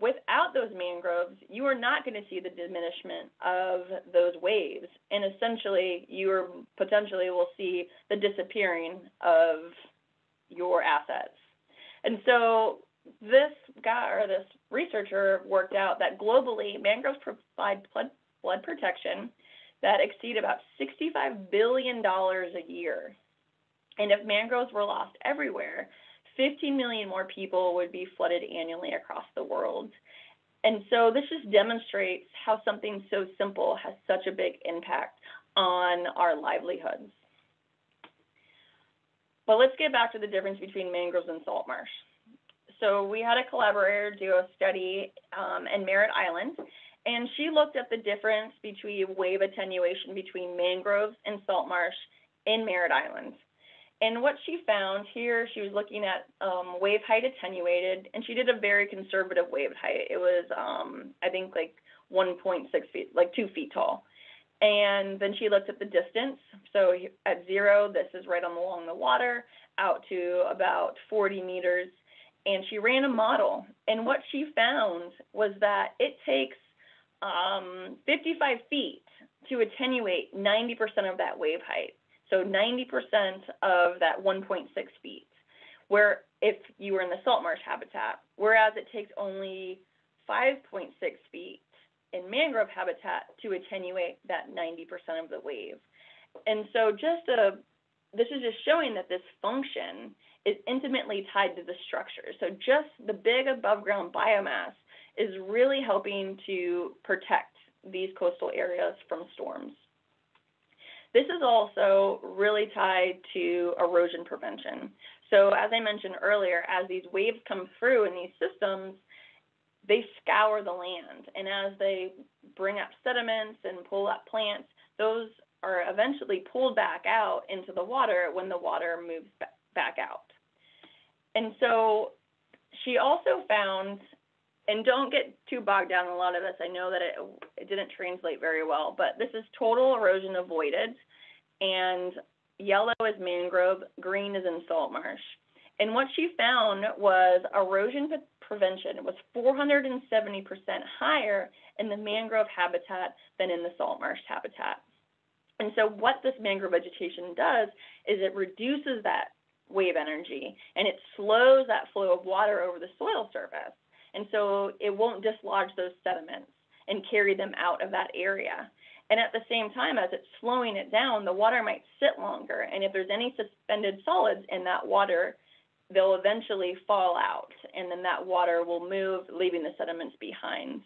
without those mangroves, you are not going to see the diminishment of those waves. And essentially, you are potentially will see the disappearing of your assets. And so this guy or this researcher worked out that globally, mangroves provide flood, flood protection that exceed about $65 billion a year. And if mangroves were lost everywhere, 15 million more people would be flooded annually across the world. And so this just demonstrates how something so simple has such a big impact on our livelihoods. But let's get back to the difference between mangroves and salt marsh. So we had a collaborator do a study um, in Merritt Island, and she looked at the difference between wave attenuation between mangroves and salt marsh in Merritt Island. And what she found here, she was looking at um, wave height attenuated, and she did a very conservative wave height. It was, um, I think, like 1.6 feet, like two feet tall. And then she looked at the distance. So at zero, this is right on along the water, out to about 40 meters. And she ran a model. And what she found was that it takes um, 55 feet to attenuate 90% of that wave height. So 90% of that 1.6 feet, where if you were in the salt marsh habitat, whereas it takes only 5.6 feet in mangrove habitat to attenuate that 90% of the wave. And so just a, this is just showing that this function is intimately tied to the structure. So just the big above ground biomass is really helping to protect these coastal areas from storms. This is also really tied to erosion prevention. So as I mentioned earlier, as these waves come through in these systems, they scour the land. And as they bring up sediments and pull up plants, those are eventually pulled back out into the water when the water moves back out. And so she also found, and don't get too bogged down in a lot of this, I know that it, it didn't translate very well, but this is total erosion avoided and yellow is mangrove, green is in salt marsh. And what she found was erosion prevention was 470% higher in the mangrove habitat than in the salt marsh habitat. And so what this mangrove vegetation does is it reduces that wave energy and it slows that flow of water over the soil surface. And so it won't dislodge those sediments and carry them out of that area. And at the same time, as it's slowing it down, the water might sit longer. And if there's any suspended solids in that water, they'll eventually fall out. And then that water will move, leaving the sediments behind.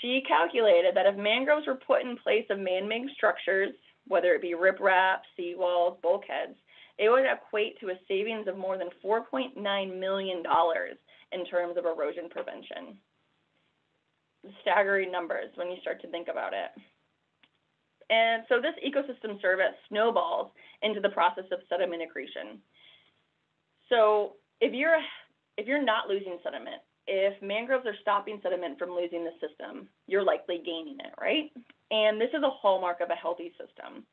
She calculated that if mangroves were put in place of man made structures, whether it be riprap, seawalls, bulkheads, it would equate to a savings of more than $4.9 million in terms of erosion prevention staggering numbers when you start to think about it. And so this ecosystem service snowballs into the process of sediment accretion. So if you're if you're not losing sediment, if mangroves are stopping sediment from losing the system, you're likely gaining it, right? And this is a hallmark of a healthy system.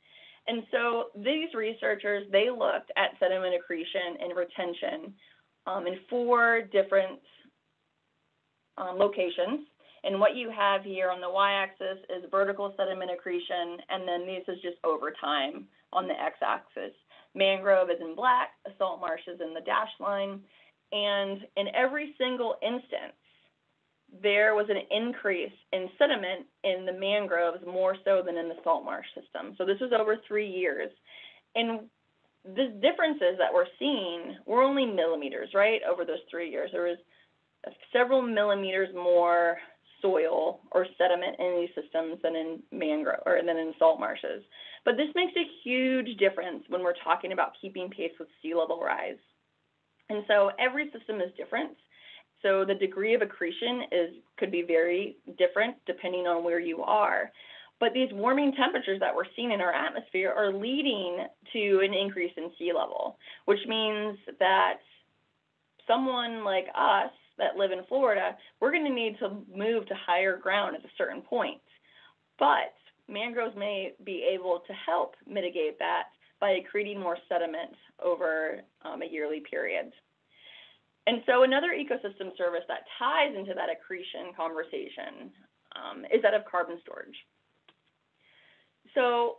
And so these researchers, they looked at sediment accretion and retention um, in four different um, locations. And what you have here on the y-axis is vertical sediment accretion, and then this is just over time on the x-axis. Mangrove is in black, salt marsh is in the dashed line, and in every single instance, there was an increase in sediment in the mangroves more so than in the salt marsh system. So this was over three years. And the differences that we're seeing were only millimeters, right, over those three years. There was several millimeters more soil or sediment in these systems than in mangrove or than in salt marshes. But this makes a huge difference when we're talking about keeping pace with sea level rise. And so every system is different. So the degree of accretion is could be very different depending on where you are. But these warming temperatures that we're seeing in our atmosphere are leading to an increase in sea level, which means that someone like us that live in Florida, we're going to need to move to higher ground at a certain point. But mangroves may be able to help mitigate that by accreting more sediment over um, a yearly period. And so another ecosystem service that ties into that accretion conversation um, is that of carbon storage. So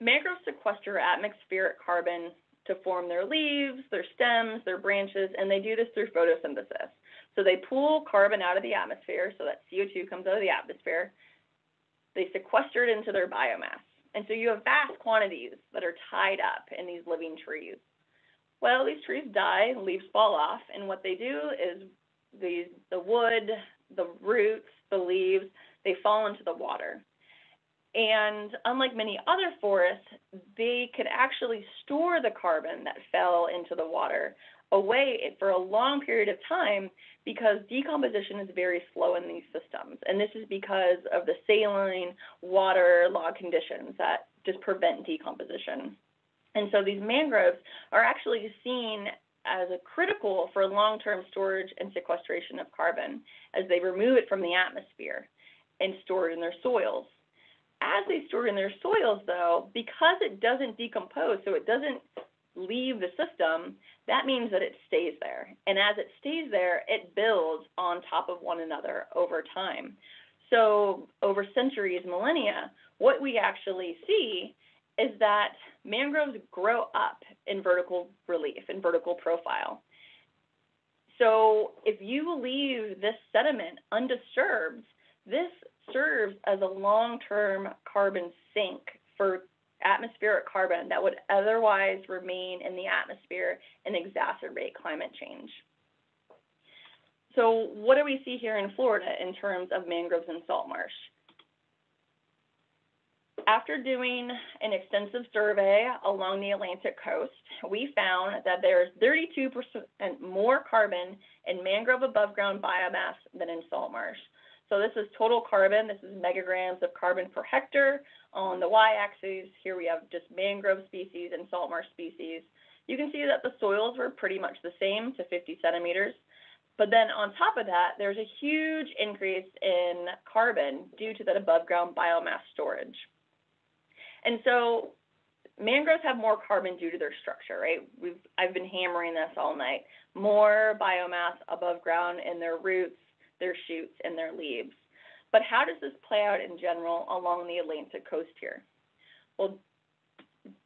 mangroves sequester atmospheric carbon to form their leaves, their stems, their branches, and they do this through photosynthesis. So they pull carbon out of the atmosphere so that CO2 comes out of the atmosphere. They sequester it into their biomass. And so you have vast quantities that are tied up in these living trees. Well, these trees die, leaves fall off, and what they do is the, the wood, the roots, the leaves, they fall into the water. And unlike many other forests, they could actually store the carbon that fell into the water away for a long period of time because decomposition is very slow in these systems. And this is because of the saline water log conditions that just prevent decomposition. And so these mangroves are actually seen as a critical for long-term storage and sequestration of carbon as they remove it from the atmosphere and store it in their soils. As they store in their soils, though, because it doesn't decompose, so it doesn't leave the system, that means that it stays there. And as it stays there, it builds on top of one another over time. So over centuries, millennia, what we actually see is that mangroves grow up in vertical relief, in vertical profile. So if you leave this sediment undisturbed, this serves as a long-term carbon sink for atmospheric carbon that would otherwise remain in the atmosphere and exacerbate climate change. So what do we see here in Florida in terms of mangroves and salt marsh? After doing an extensive survey along the Atlantic coast, we found that there's 32% more carbon in mangrove above ground biomass than in salt marsh. So this is total carbon. This is megagrams of carbon per hectare. On the y-axis, here we have just mangrove species and salt marsh species. You can see that the soils were pretty much the same to 50 centimeters. But then on top of that, there's a huge increase in carbon due to that above ground biomass storage. And so mangroves have more carbon due to their structure, right? We've I've been hammering this all night. More biomass above ground in their roots, their shoots, and their leaves. But how does this play out in general along the Atlantic coast here? Well,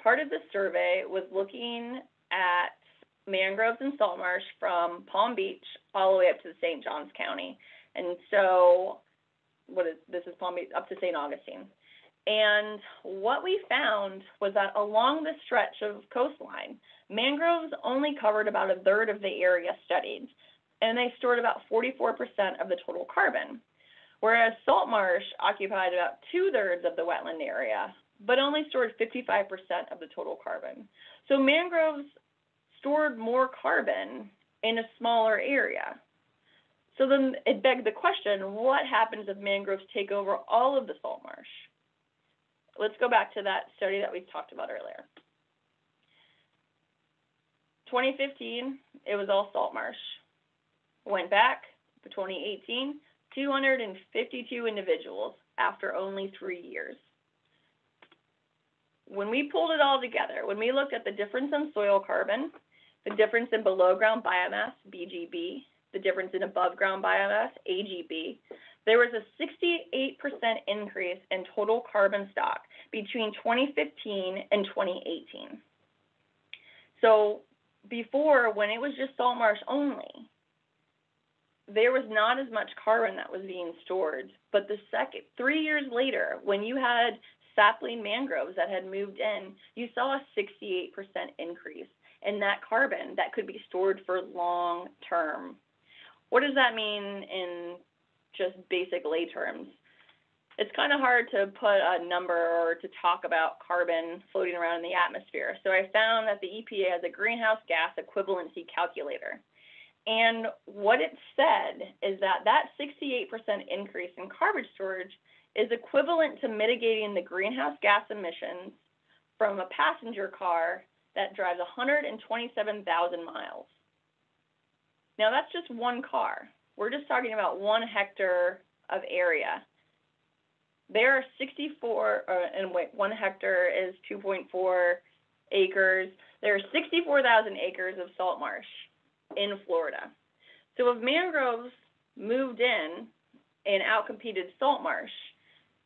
part of the survey was looking at mangroves and salt marsh from Palm Beach all the way up to St. Johns County. And so what is this is Palm Beach up to St. Augustine. And what we found was that along the stretch of coastline, mangroves only covered about a third of the area studied, and they stored about 44% of the total carbon, whereas salt marsh occupied about two thirds of the wetland area, but only stored 55% of the total carbon. So mangroves stored more carbon in a smaller area. So then it begged the question, what happens if mangroves take over all of the salt marsh? let's go back to that study that we talked about earlier. 2015, it was all salt marsh. Went back for 2018, 252 individuals after only three years. When we pulled it all together, when we looked at the difference in soil carbon, the difference in below ground biomass, BGB, the difference in above ground biomass, AGB, there was a 68% increase in total carbon stock between 2015 and 2018. So before, when it was just salt marsh only, there was not as much carbon that was being stored. But the second, three years later, when you had sapling mangroves that had moved in, you saw a 68% increase in that carbon that could be stored for long term. What does that mean in just basic lay terms? It's kind of hard to put a number or to talk about carbon floating around in the atmosphere. So I found that the EPA has a greenhouse gas equivalency calculator. And what it said is that that 68% increase in carbon storage is equivalent to mitigating the greenhouse gas emissions from a passenger car that drives 127,000 miles. Now, that's just one car. We're just talking about one hectare of area. There are 64, uh, and wait, one hectare is 2.4 acres. There are 64,000 acres of salt marsh in Florida. So if mangroves moved in and outcompeted salt marsh,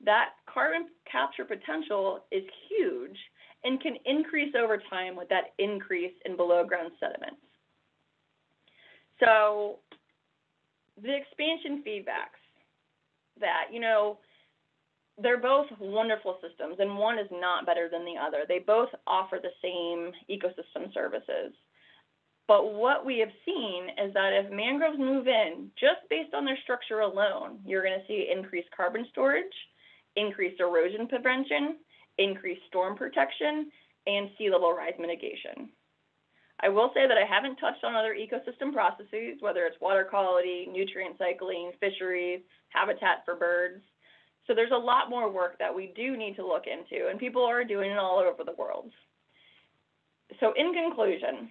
that carbon capture potential is huge and can increase over time with that increase in below ground sediments. So the expansion feedbacks that, you know, they're both wonderful systems and one is not better than the other. They both offer the same ecosystem services. But what we have seen is that if mangroves move in, just based on their structure alone, you're going to see increased carbon storage, increased erosion prevention, increased storm protection, and sea level rise mitigation. I will say that I haven't touched on other ecosystem processes, whether it's water quality, nutrient cycling, fisheries, habitat for birds. So there's a lot more work that we do need to look into, and people are doing it all over the world. So, in conclusion,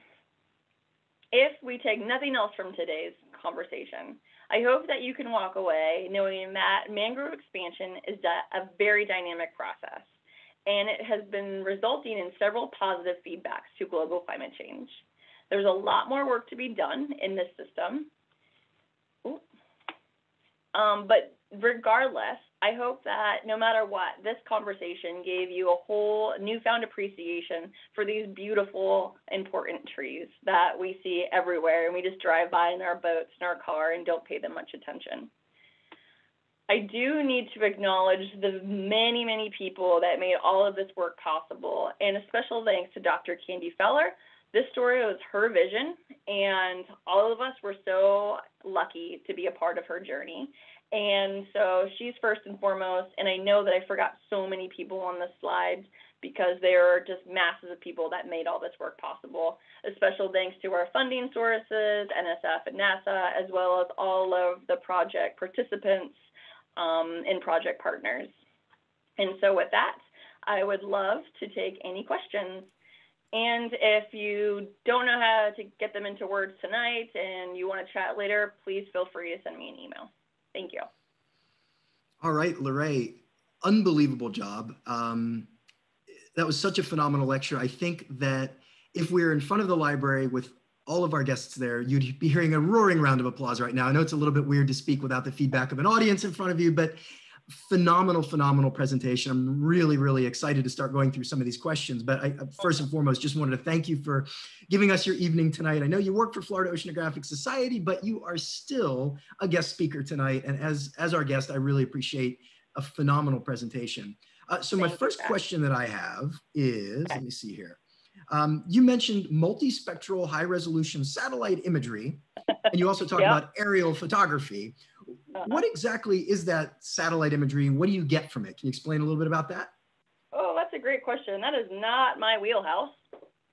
if we take nothing else from today's conversation, I hope that you can walk away knowing that mangrove expansion is a very dynamic process, and it has been resulting in several positive feedbacks to global climate change. There's a lot more work to be done in this system. Um, but regardless, I hope that no matter what, this conversation gave you a whole newfound appreciation for these beautiful, important trees that we see everywhere, and we just drive by in our boats and our car and don't pay them much attention. I do need to acknowledge the many, many people that made all of this work possible, and a special thanks to Dr. Candy Feller. This story was her vision, and all of us were so lucky to be a part of her journey. And so she's first and foremost, and I know that I forgot so many people on this slide because there are just masses of people that made all this work possible. A special thanks to our funding sources, NSF and NASA, as well as all of the project participants um, and project partners. And so with that, I would love to take any questions. And if you don't know how to get them into words tonight and you want to chat later, please feel free to send me an email. Thank you. All right, Loraé, unbelievable job. Um, that was such a phenomenal lecture. I think that if we were in front of the library with all of our guests there, you'd be hearing a roaring round of applause right now. I know it's a little bit weird to speak without the feedback of an audience in front of you, but phenomenal, phenomenal presentation. I'm really, really excited to start going through some of these questions. But I, first and foremost, just wanted to thank you for giving us your evening tonight. I know you work for Florida Oceanographic Society, but you are still a guest speaker tonight. And as, as our guest, I really appreciate a phenomenal presentation. Uh, so my first question that I have is, let me see here. Um, you mentioned multispectral high resolution satellite imagery, and you also talked [laughs] yep. about aerial photography. Uh-huh. What exactly is that satellite imagery? And what do you get from it? Can you explain a little bit about that? Oh, that's a great question. That is not my wheelhouse,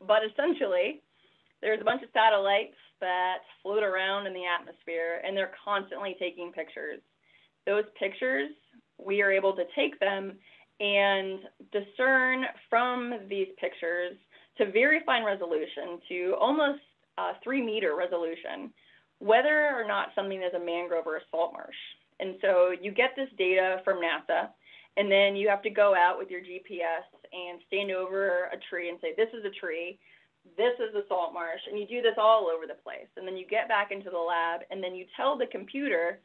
but essentially, there's a bunch of satellites that float around in the atmosphere and they're constantly taking pictures. Those pictures, we are able to take them and discern from these pictures to very fine resolution to almost uh, three meter resolution whether or not something is a mangrove or a salt marsh. And so you get this data from NASA, and then you have to go out with your GPS and stand over a tree and say, This is a tree, this is a salt marsh, and you do this all over the place. And then you get back into the lab, and then you tell the computer,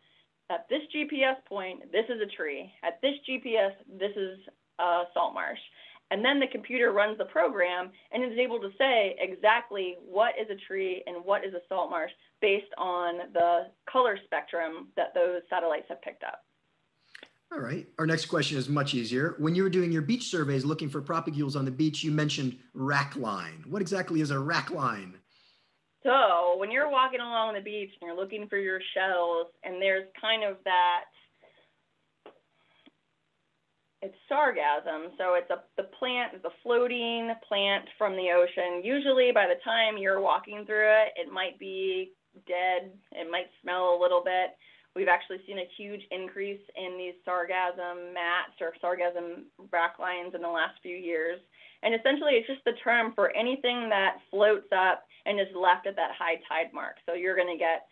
at this GPS point, this is a tree. At this GPS, this is a salt marsh. And then the computer runs the program and is able to say exactly what is a tree and what is a salt marsh based on the color spectrum that those satellites have picked up. All right. Our next question is much easier. When you were doing your beach surveys looking for propagules on the beach, you mentioned rack line. What exactly is a rack line? So when you're walking along the beach and you're looking for your shells, and there's kind of that it's sargassum. So it's a the plant, the floating plant from the ocean. Usually by the time you're walking through it, it might be dead. It might smell a little bit. We've actually seen a huge increase in these sargassum mats or sargassum rack lines in the last few years. And essentially, it's just the term for anything that floats up and is left at that high tide mark. So you're going to get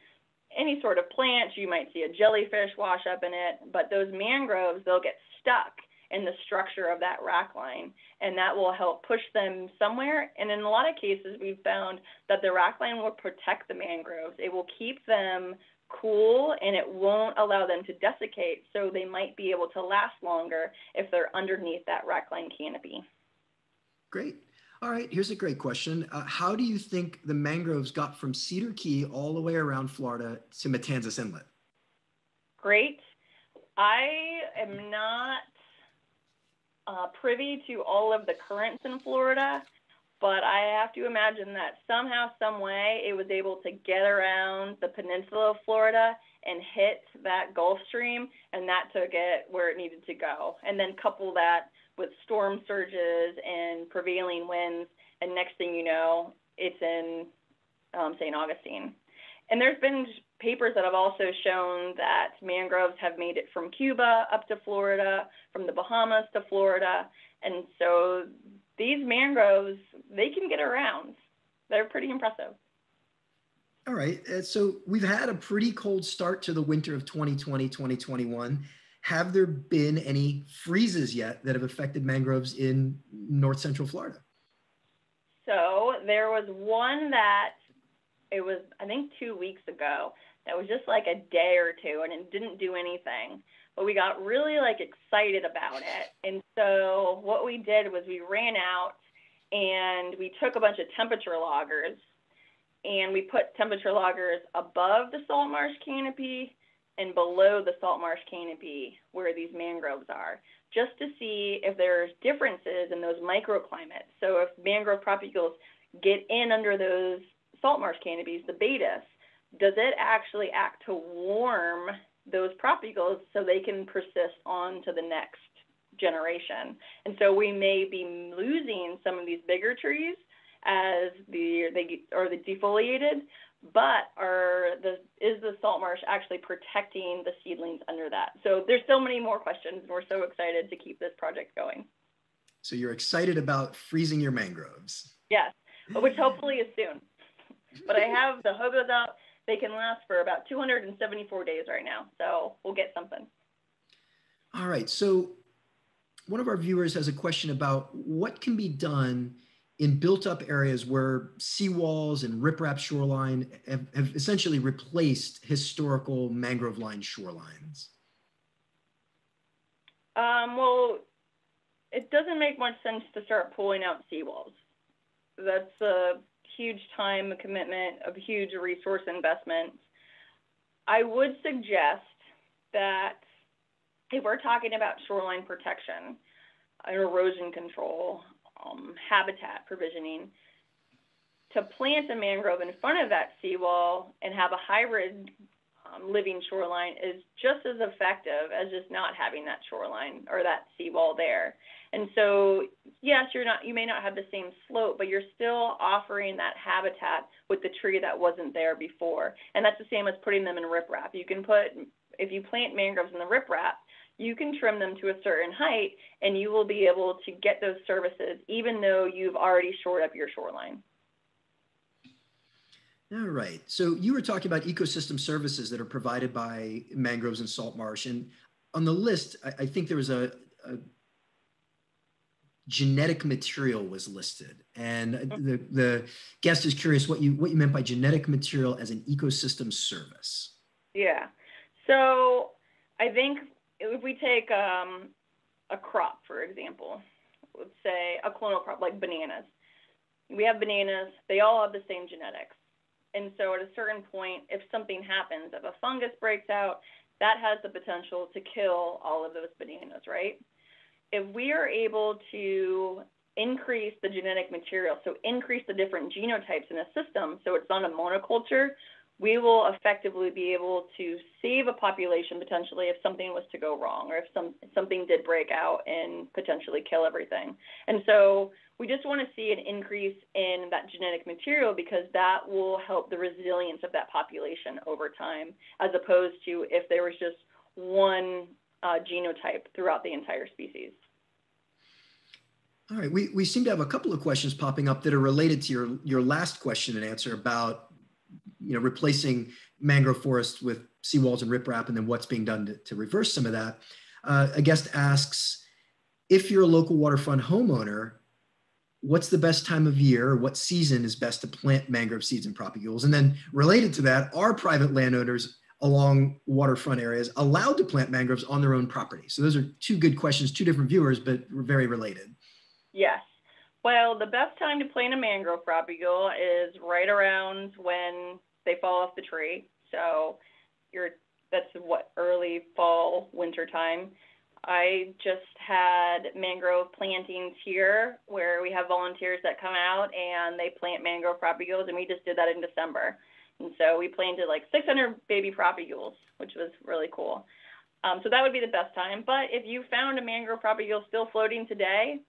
any sort of plants. You might see a jellyfish wash up in it, but those mangroves, they'll get stuck in the structure of that rack line, and that will help push them somewhere. And in a lot of cases, we've found that the rack line will protect the mangroves. It will keep them cool and it won't allow them to desiccate, so they might be able to last longer if they're underneath that rack line canopy. Great. All right, here's a great question. Uh, how do you think the mangroves got from Cedar Key all the way around Florida to Matanzas Inlet? Great. I am not uh, privy to all of the currents in Florida, but I have to imagine that somehow, some way, it was able to get around the peninsula of Florida and hit that Gulf Stream, and that took it where it needed to go. And then couple that with storm surges and prevailing winds, and next thing you know, it's in um, St. Augustine. And there's been papers that have also shown that mangroves have made it from Cuba up to Florida, from the Bahamas to Florida. And so these mangroves, they can get around. They're pretty impressive. All right. Uh, so we've had a pretty cold start to the winter of 2020, 2021. Have there been any freezes yet that have affected mangroves in north central Florida? So there was one that it was I think two weeks ago. That was just like a day or two, and it didn't do anything. But we got really like excited about it, and so what we did was we ran out and we took a bunch of temperature loggers and we put temperature loggers above the salt marsh canopy and below the salt marsh canopy where these mangroves are, just to see if there's differences in those microclimates. So if mangrove propagules get in under those salt marsh canopies, the batis, does it actually act to warm those propagules so they can persist on to the next generation? And so we may be losing some of these bigger trees as the they or the defoliated, but are the is the salt marsh actually protecting the seedlings under that? So there's so many more questions, and we're so excited to keep this project going. So you're excited about freezing your mangroves? Yes, which hopefully is soon but I have the HOBOs out. They can last for about 274 days right now. So we'll get something. All right. So one of our viewers has a question about what can be done in built up areas where seawalls and riprap shoreline have, have essentially replaced historical mangrove line shorelines. Um, well, it doesn't make much sense to start pulling out seawalls. That's a huge time commitment, of huge resource investment. I would suggest that if we're talking about shoreline protection, erosion control, um, habitat provisioning, to plant a mangrove in front of that seawall and have a hybrid um, living shoreline is just as effective as just not having that shoreline or that seawall there. And so, yes, you're not, you may not have the same slope, but you're still offering that habitat with the tree that wasn't there before. And that's the same as putting them in riprap. You can put, if you plant mangroves in the riprap, you can trim them to a certain height and you will be able to get those services even though you've already shored up your shoreline. All right. So you were talking about ecosystem services that are provided by mangroves and salt marsh. And on the list, I, I think there was a, a, genetic material was listed. And mm-hmm. the, the guest is curious what you what you meant by genetic material as an ecosystem service. Yeah. So I think if we take um, a crop, for example, let's say a clonal crop like bananas. We have bananas, they all have the same genetics. And so at a certain point, if something happens, if a fungus breaks out, that has the potential to kill all of those bananas, right? If we are able to increase the genetic material, so increase the different genotypes in a system, so it's not a monoculture, we will effectively be able to save a population potentially if something was to go wrong or if some something did break out and potentially kill everything. And so we just want to see an increase in that genetic material because that will help the resilience of that population over time, as opposed to if there was just one uh, genotype throughout the entire species. All right, we, we seem to have a couple of questions popping up that are related to your, your last question and answer about you know, replacing mangrove forests with seawalls and riprap, and then what's being done to, to reverse some of that. Uh, a guest asks, if you're a local waterfront homeowner, what's the best time of year? What season is best to plant mangrove seeds and propagules? And then related to that, are private landowners along waterfront areas allowed to plant mangroves on their own property? So those are two good questions, two different viewers, but very related. Yes. Well, the best time to plant a mangrove propagule is right around when they fall off the tree. So you're that's what early fall winter time. I just had mangrove plantings here where we have volunteers that come out and they plant mangrove propagules and we just did that in December. And so we planted like 600 baby propagules, which was really cool. Um, so that would be the best time. But if you found a mangrove propagule still floating today,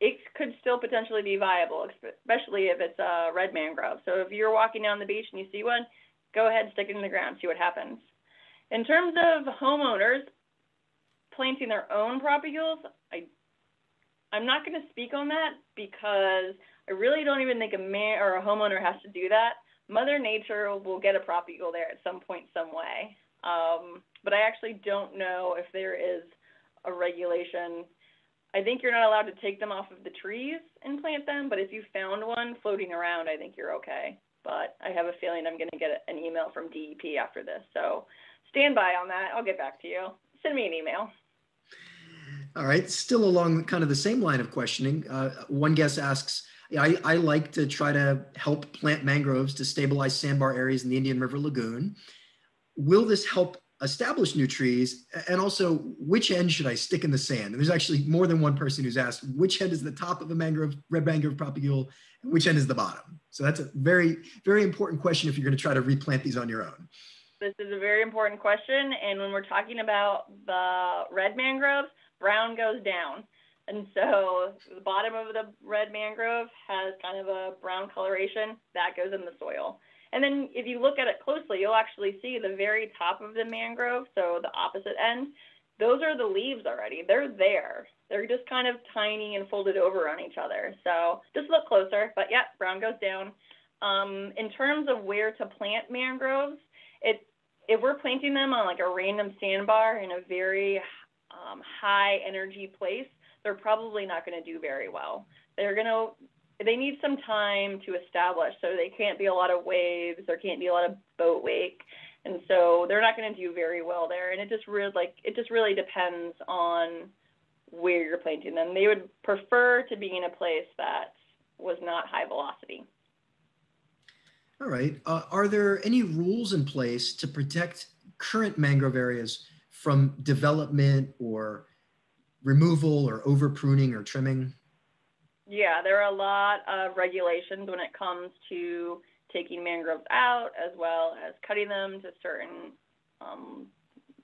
it could still potentially be viable, especially if it's a red mangrove. So if you're walking down the beach and you see one, go ahead, and stick it in the ground, see what happens. In terms of homeowners planting their own propagules, I, I'm not going to speak on that because I really don't even think a man or a homeowner has to do that. Mother Nature will get a propagule there at some point, some way. Um, but I actually don't know if there is a regulation I think you're not allowed to take them off of the trees and plant them, but if you found one floating around, I think you're okay. But I have a feeling I'm going to get an email from DEP after this. So stand by on that. I'll get back to you. Send me an email. All right. Still along kind of the same line of questioning. Uh, one guest asks, I, I like to try to help plant mangroves to stabilize sandbar areas in the Indian River Lagoon. Will this help establish new trees and also which end should I stick in the sand? And there's actually more than one person who's asked which end is the top of a mangrove, red mangrove propagule and which end is the bottom. So that's a very, very important question if you're going to try to replant these on your own. This is a very important question. And when we're talking about the red mangroves, brown goes down. And so the bottom of the red mangrove has kind of a brown coloration that goes in the soil. And then if you look at it closely, you'll actually see the very top of the mangrove, so the opposite end, those are the leaves already. They're there. They're just kind of tiny and folded over on each other. So just look closer. But yeah, brown goes down. Um, in terms of where to plant mangroves, it if we're planting them on like a random sandbar in a very um, high energy place, they're probably not going to do very well. They're going to they need some time to establish. So they can't be a lot of waves, there can't be a lot of boat wake, and so they're not going to do very well there. And it just really like it just really depends on where you're planting them. They would prefer to be in a place that was not high velocity. All right. Uh, are there any rules in place to protect current mangrove areas from development or removal or over pruning or trimming? Yeah, there are a lot of regulations when it comes to taking mangroves out as well as cutting them to certain um,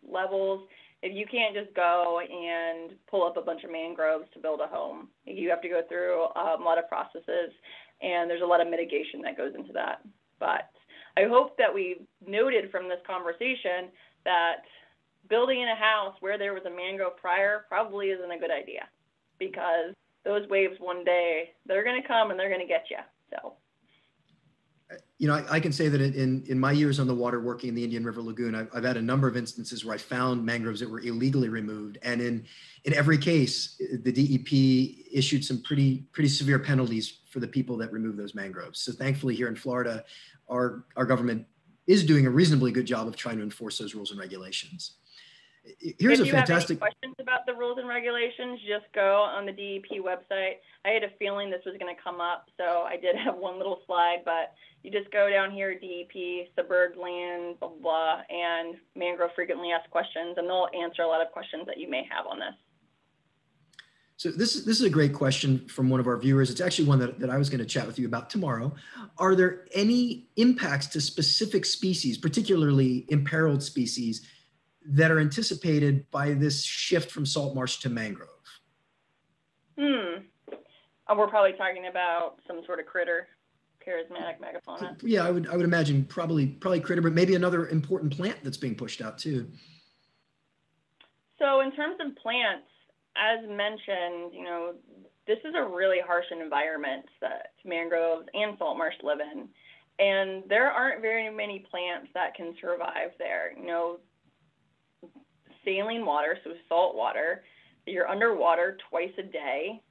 levels. If you can't just go and pull up a bunch of mangroves to build a home, you have to go through um, a lot of processes, and there's a lot of mitigation that goes into that. But I hope that we noted from this conversation that building in a house where there was a mangrove prior probably isn't a good idea because those waves one day they're going to come and they're going to get you. So. You know, I, I, can say that in, in my years on the water working in the Indian River Lagoon, I've, I've had a number of instances where I found mangroves that were illegally removed. And in, in every case, the DEP issued some pretty, pretty severe penalties for the people that remove those mangroves. So thankfully here in Florida, our, our government is doing a reasonably good job of trying to enforce those rules and regulations. Here's if a fantastic questions about the rules and regulations, just go on the DEP website. I had a feeling this was going to come up, so I did [laughs] have one little slide, but you just go down here, DEP, suburban land, blah, blah, and mangrove frequently asked questions, and they'll answer a lot of questions that you may have on this. So this is this is a great question from one of our viewers. It's actually one that, that I was going to chat with you about tomorrow. Are there any impacts to specific species, particularly imperiled species, that are anticipated by this shift from salt marsh to mangrove? Hmm. Oh, we're probably talking about some sort of critter, charismatic megafauna. Yeah, I would I would imagine probably probably critter, but maybe another important plant that's being pushed out too. So in terms of plants, as mentioned, you know, this is a really harsh environment that mangroves and salt marsh live in. And there aren't very many plants that can survive there. You know, saline water, so salt water. You're underwater twice a day.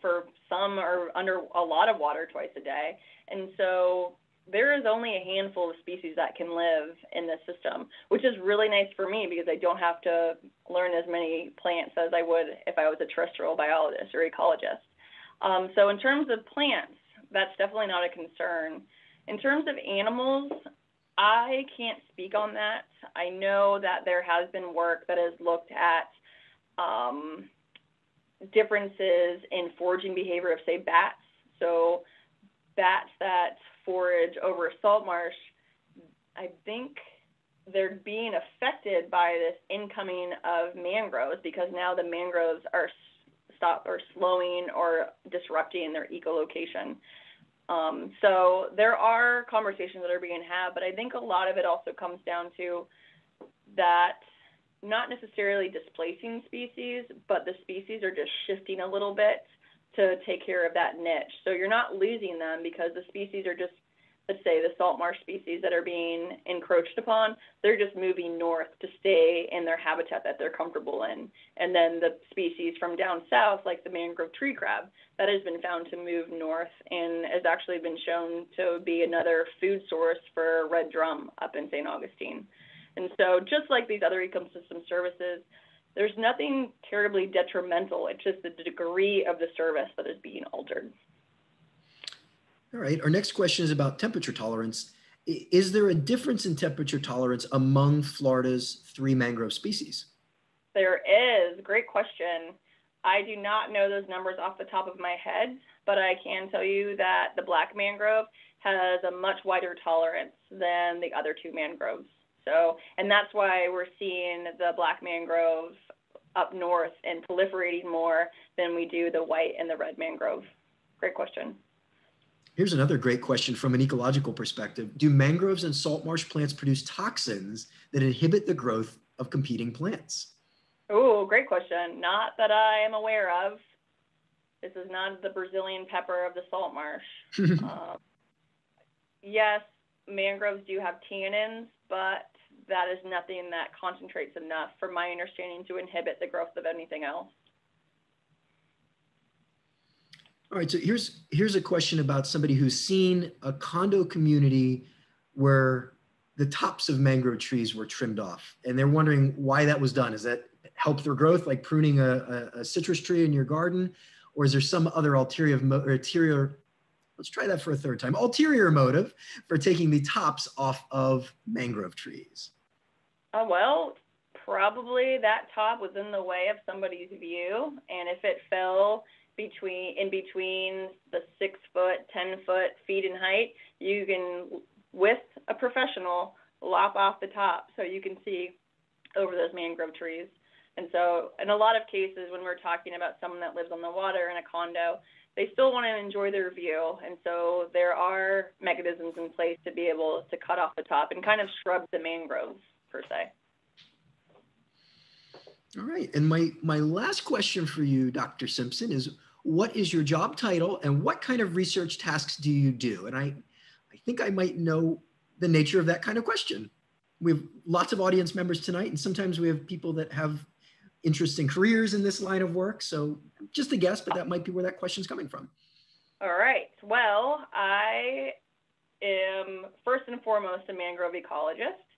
For some are under a lot of water twice a day. And so there is only a handful of species that can live in this system, which is really nice for me because I don't have to learn as many plants as I would if I was a terrestrial biologist or ecologist. Um, so in terms of plants, that's definitely not a concern. In terms of animals, I can't speak on that. I know that there has been work that has looked at um, differences in foraging behavior of, say, bats. So, bats that forage over salt marsh, I think they're being affected by this incoming of mangroves because now the mangroves are stop or slowing or disrupting their echolocation. Um, so there are conversations that are being had, but I think a lot of it also comes down to that not necessarily displacing species, but the species are just shifting a little bit to take care of that niche. So you're not losing them because the species are just let's say the salt marsh species that are being encroached upon, they're just moving north to stay in their habitat that they're comfortable in. And then the species from down south, like the mangrove tree crab, that has been found to move north and has actually been shown to be another food source for red drum up in St. Augustine. And so just like these other ecosystem services, there's nothing terribly detrimental. It's just the degree of the service that is being altered. All right. Our next question is about temperature tolerance. Is there a difference in temperature tolerance among Florida's three mangrove species? There is. Great question. I do not know those numbers off the top of my head, but I can tell you that the black mangrove has a much wider tolerance than the other two mangroves. So, and that's why we're seeing the black mangrove up north and proliferating more than we do the white and the red mangrove. Great question. Here's another great question from an ecological perspective. Do mangroves and salt marsh plants produce toxins that inhibit the growth of competing plants? Oh, great question. Not that I am aware of. This is not the Brazilian pepper of the salt marsh. [laughs] um, yes, mangroves do have tannins, but that is nothing that concentrates enough, from my understanding, to inhibit the growth of anything else. All right, so here's here's a question about somebody who's seen a condo community where the tops of mangrove trees were trimmed off, and they're wondering why that was done. Is that help their growth, like pruning a, a, a citrus tree in your garden, or is there some other ulterior ulterior? Let's try that for a third time. Ulterior motive for taking the tops off of mangrove trees. Oh well, probably that top was in the way of somebody's view, and if it fell between in between the six foot, ten foot feet in height, you can with a professional lop off the top so you can see over those mangrove trees. And so, in a lot of cases, when we're talking about someone that lives on the water in a condo, they still want to enjoy their view. And so, there are mechanisms in place to be able to cut off the top and kind of shrub the mangroves, per se. All right. And my, my last question for you, Dr. Simpson, is what is your job title and what kind of research tasks do you do? And I, I think I might know the nature of that kind of question. We have lots of audience members tonight, and sometimes we have people that have interesting careers in this line of work. So just a guess, but that might be where that question is coming from. All right. Well, I am first and foremost a mangrove ecologist.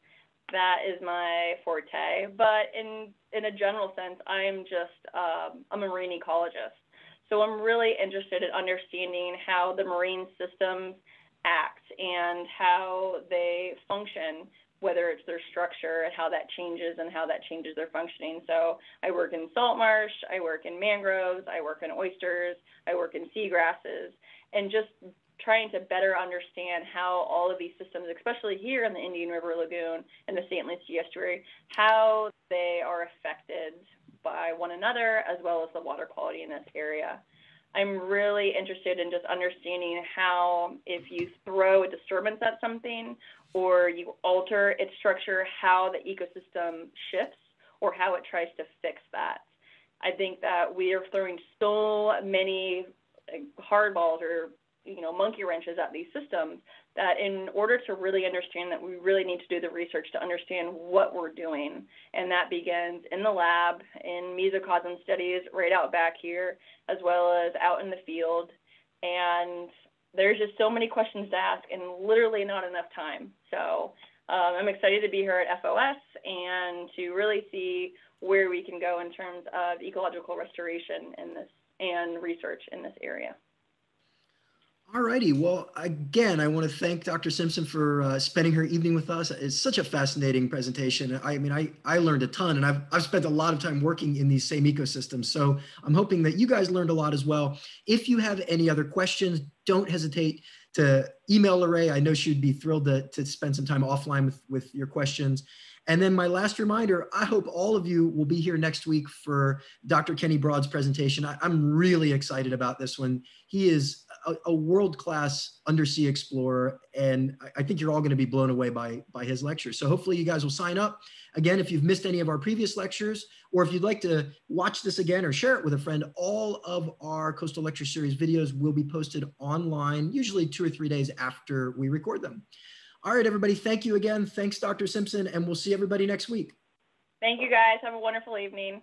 That is my forte. But in in a general sense, I am just um, a marine ecologist. So I'm really interested in understanding how the marine systems act and how they function, whether it's their structure and how that changes and how that changes their functioning. So I work in salt marsh, I work in mangroves, I work in oysters, I work in seagrasses, and just trying to better understand how all of these systems, especially here in the Indian River Lagoon and the St. Lucie Estuary, how they are affected by one another as well as the water quality in this area. I'm really interested in just understanding how, if you throw a disturbance at something or you alter its structure, how the ecosystem shifts or how it tries to fix that. I think that we are throwing so many hardballs or you know monkey wrenches at these systems that in order to really understand that we really need to do the research to understand what we're doing. And that begins in the lab in mesocosm studies right out back here as well as out in the field. And there's just so many questions to ask and literally not enough time. So um, i'm excited to be here at fos and to really see where we can go in terms of ecological restoration in this and research in this area all righty. Well, again, I want to thank Dr. Simpson for uh, spending her evening with us. It's such a fascinating presentation. I mean, I, I learned a ton and I've, I've spent a lot of time working in these same ecosystems. So I'm hoping that you guys learned a lot as well. If you have any other questions, don't hesitate to email Loraé. I know she'd be thrilled to, to spend some time offline with, with your questions. And then my last reminder, I hope all of you will be here next week for Dr. Kenny Broad's presentation. I, am really excited about this one. He is a, a world-class undersea explorer, and I, I think you're all gonna be blown away by, by his lecture. So hopefully you guys will sign up. Again, if you've missed any of our previous lectures, or if you'd like to watch this again or share it with a friend, all of our Coastal Lecture Series videos will be posted online, usually two or three days after we record them. All right, everybody. Thank you again. Thanks, Dr. Simpson, and we'll see everybody next week. Thank you, guys. Have a wonderful evening.